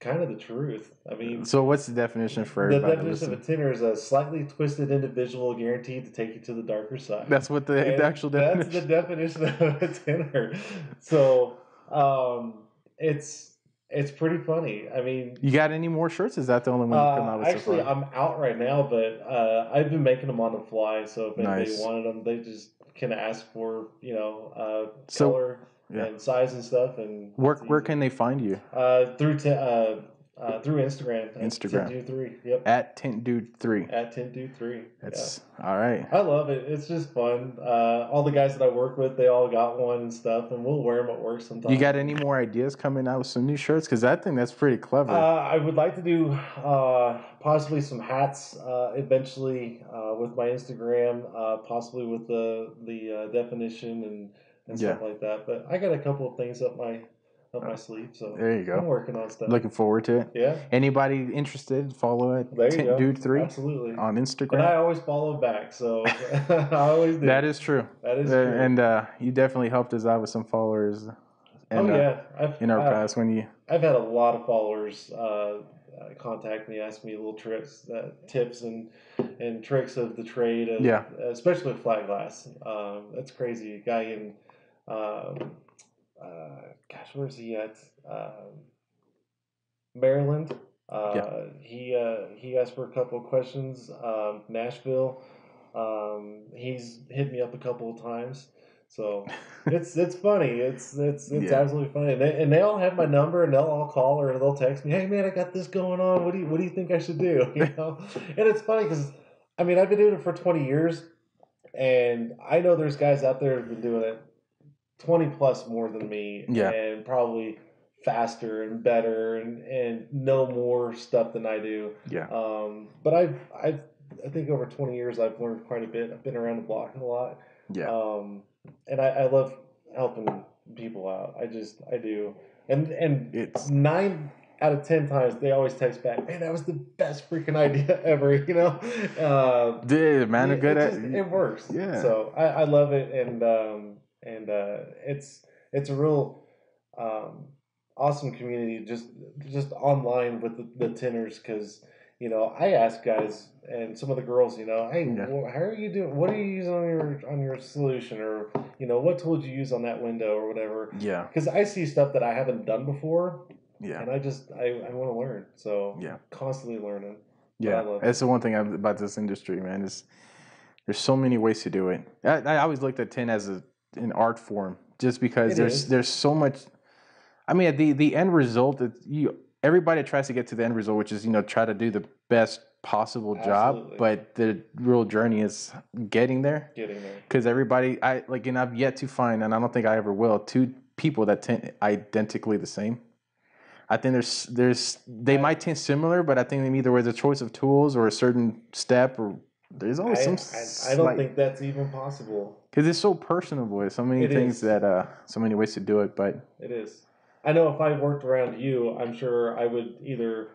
kind of the truth. I mean, So what's the definition for the definition of a tenor is a slightly twisted individual guaranteed to take you to the darker side. That's what the, the actual That's the definition of a tenor. So um, it's it's pretty funny. I mean, You got any more shirts? Is that the only one you come out uh, with actually, so? I'm out right now, but uh, I've been making them on the fly. So if anybody Nice. wanted them, they just can ask for you know uh, So- color yeah. and size and stuff. And Where where can they find you? uh, through te- uh, uh, through Instagram. at Instagram. Tint Three. Yep. At Tint Dude Three. At Tint Dude Three. That's all right. I love it. It's just fun. Uh, all the guys that I work with, they all got one and stuff, and we'll wear them at work sometimes. You got any more ideas coming out with some new shirts? Because I think that's pretty clever. Uh, I would like to do uh, possibly some hats uh, eventually uh, with my Instagram, uh, possibly with the the uh, definition and, and stuff like that. But I got a couple of things up my up my sleeve, so there you go. I'm working on stuff. Looking forward to it. yeah, Anybody interested? Follow it. there you go. Dude Three absolutely. on Instagram. And I always follow back, so I always do. That is true. that is Uh, true. and uh, you definitely helped us out with some followers. And, oh uh, yeah, I've, in our I've- past when you I've had a lot of followers uh, uh, contact me, ask me little tricks, uh, tips, and and tricks of the trade. Of, Yeah. especially with flat glass. Um, that's crazy. A guy in, um, uh, gosh, where's he at? Um, Maryland. Uh, Yeah. He uh, he asked for a couple of questions. Um, Nashville. Um, he's hit me up a couple of times. So it's it's funny. It's it's it's Yeah. absolutely funny. And they, and they all have my number, and they'll all call or they'll text me. Hey man, I got this going on. What do you what do you think I should do? You know, and it's funny because I mean I've been doing it for twenty years, and I know there's guys out there who've been doing it twenty plus more than me, Yeah. and probably faster and better and and know more stuff than I do. yeah Um, but I've I've I think over twenty years I've learned quite a bit. I've been around the block a lot. yeah Um, and I, I love helping people out. I just I do. And and it's nine out of ten times they always text back, man, that was the best freaking idea ever, you know? Uh, dude man it, good it at it works. Yeah. So I, I love it and um and uh it's it's a real um awesome community just just online with the, the tinners because you know I ask guys and some of the girls, you know, hey, Yeah. wh- how are you doing? What are you using on your on your solution, or you know, what tool did you use on that window or whatever? Yeah, Because I see stuff that I haven't done before, yeah, and I just I, I want to learn. So Yeah. constantly learning. yeah. That's the one thing about this industry, man. Is there's so many ways to do it. I, I always looked at tin as a, an art form, just because It there's is. there's so much. I mean, the the end result that you everybody tries to get to the end result, which is you know try to do the best possible job, but the real journey is getting there. Getting there. because everybody I like and I've yet to find and I don't think I ever will two people that tend identically the same. I think there's there's they might tint similar, but I think they either with a choice of tools or a certain step or there's I, always some I, I don't think that's even possible. Because it's so personable. There's so many It things is. that uh so many ways to do it, but It is. I know if I worked around you, I'm sure I would either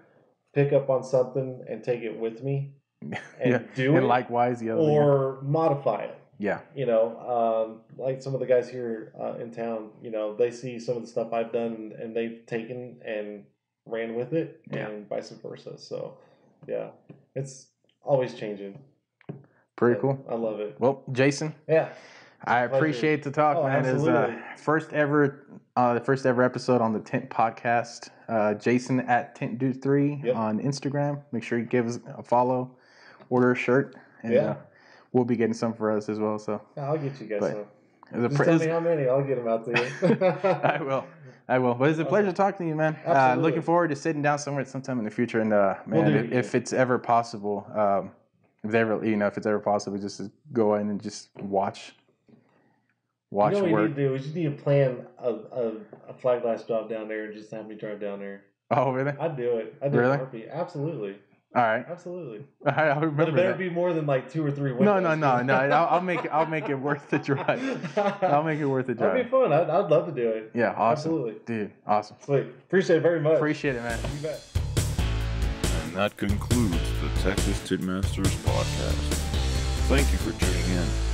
pick up on something and take it with me and yeah, do and it, likewise the other or modify it. yeah, You know, um, like some of the guys here uh, in town, you know, they see some of the stuff I've done and they've taken and ran with it, Yeah. and vice versa. So, yeah, it's always changing. Pretty cool. I love it. Well, Jason, Yeah. I Pleasure. appreciate the talk, Oh, man. It's uh, absolutely. first ever, uh, the first ever episode on the Tint Podcast. Uh, Jason at Tint Dude Three Yep. on Instagram. Make sure you give us a follow, order a shirt, and Yeah. uh, we'll be getting some for us as well. So I'll get you guys But- some. it's a Just pre- tell me how many. I'll get them out there. I will. I will. But it's a pleasure talking to you, man. Uh, Absolutely. looking forward to sitting down somewhere sometime in the future. And uh, We'll man, if, it if it's ever possible, um, if ever you know, if it's ever possible, just to go in and just watch, watch you know what we work. need to do? We just need to plan a, a, a flat glass job down there and just have me drive down there. Oh, really? I'd do it. I'd do Really? it in a heartbeat. Absolutely. All right. Absolutely. I, I But remember it better that. be more than like two or three No, windows. no, no, no. I'll, I'll make it. I'll make it worth the drive. I'll make it worth the drive. That'd be fun. I'd, I'd love to do it. Yeah, awesome, Absolutely. dude. Awesome. Sweet. Appreciate it very much. Appreciate it, man. You bet. And that concludes the Texas Tint Masters podcast. Thank you for tuning in.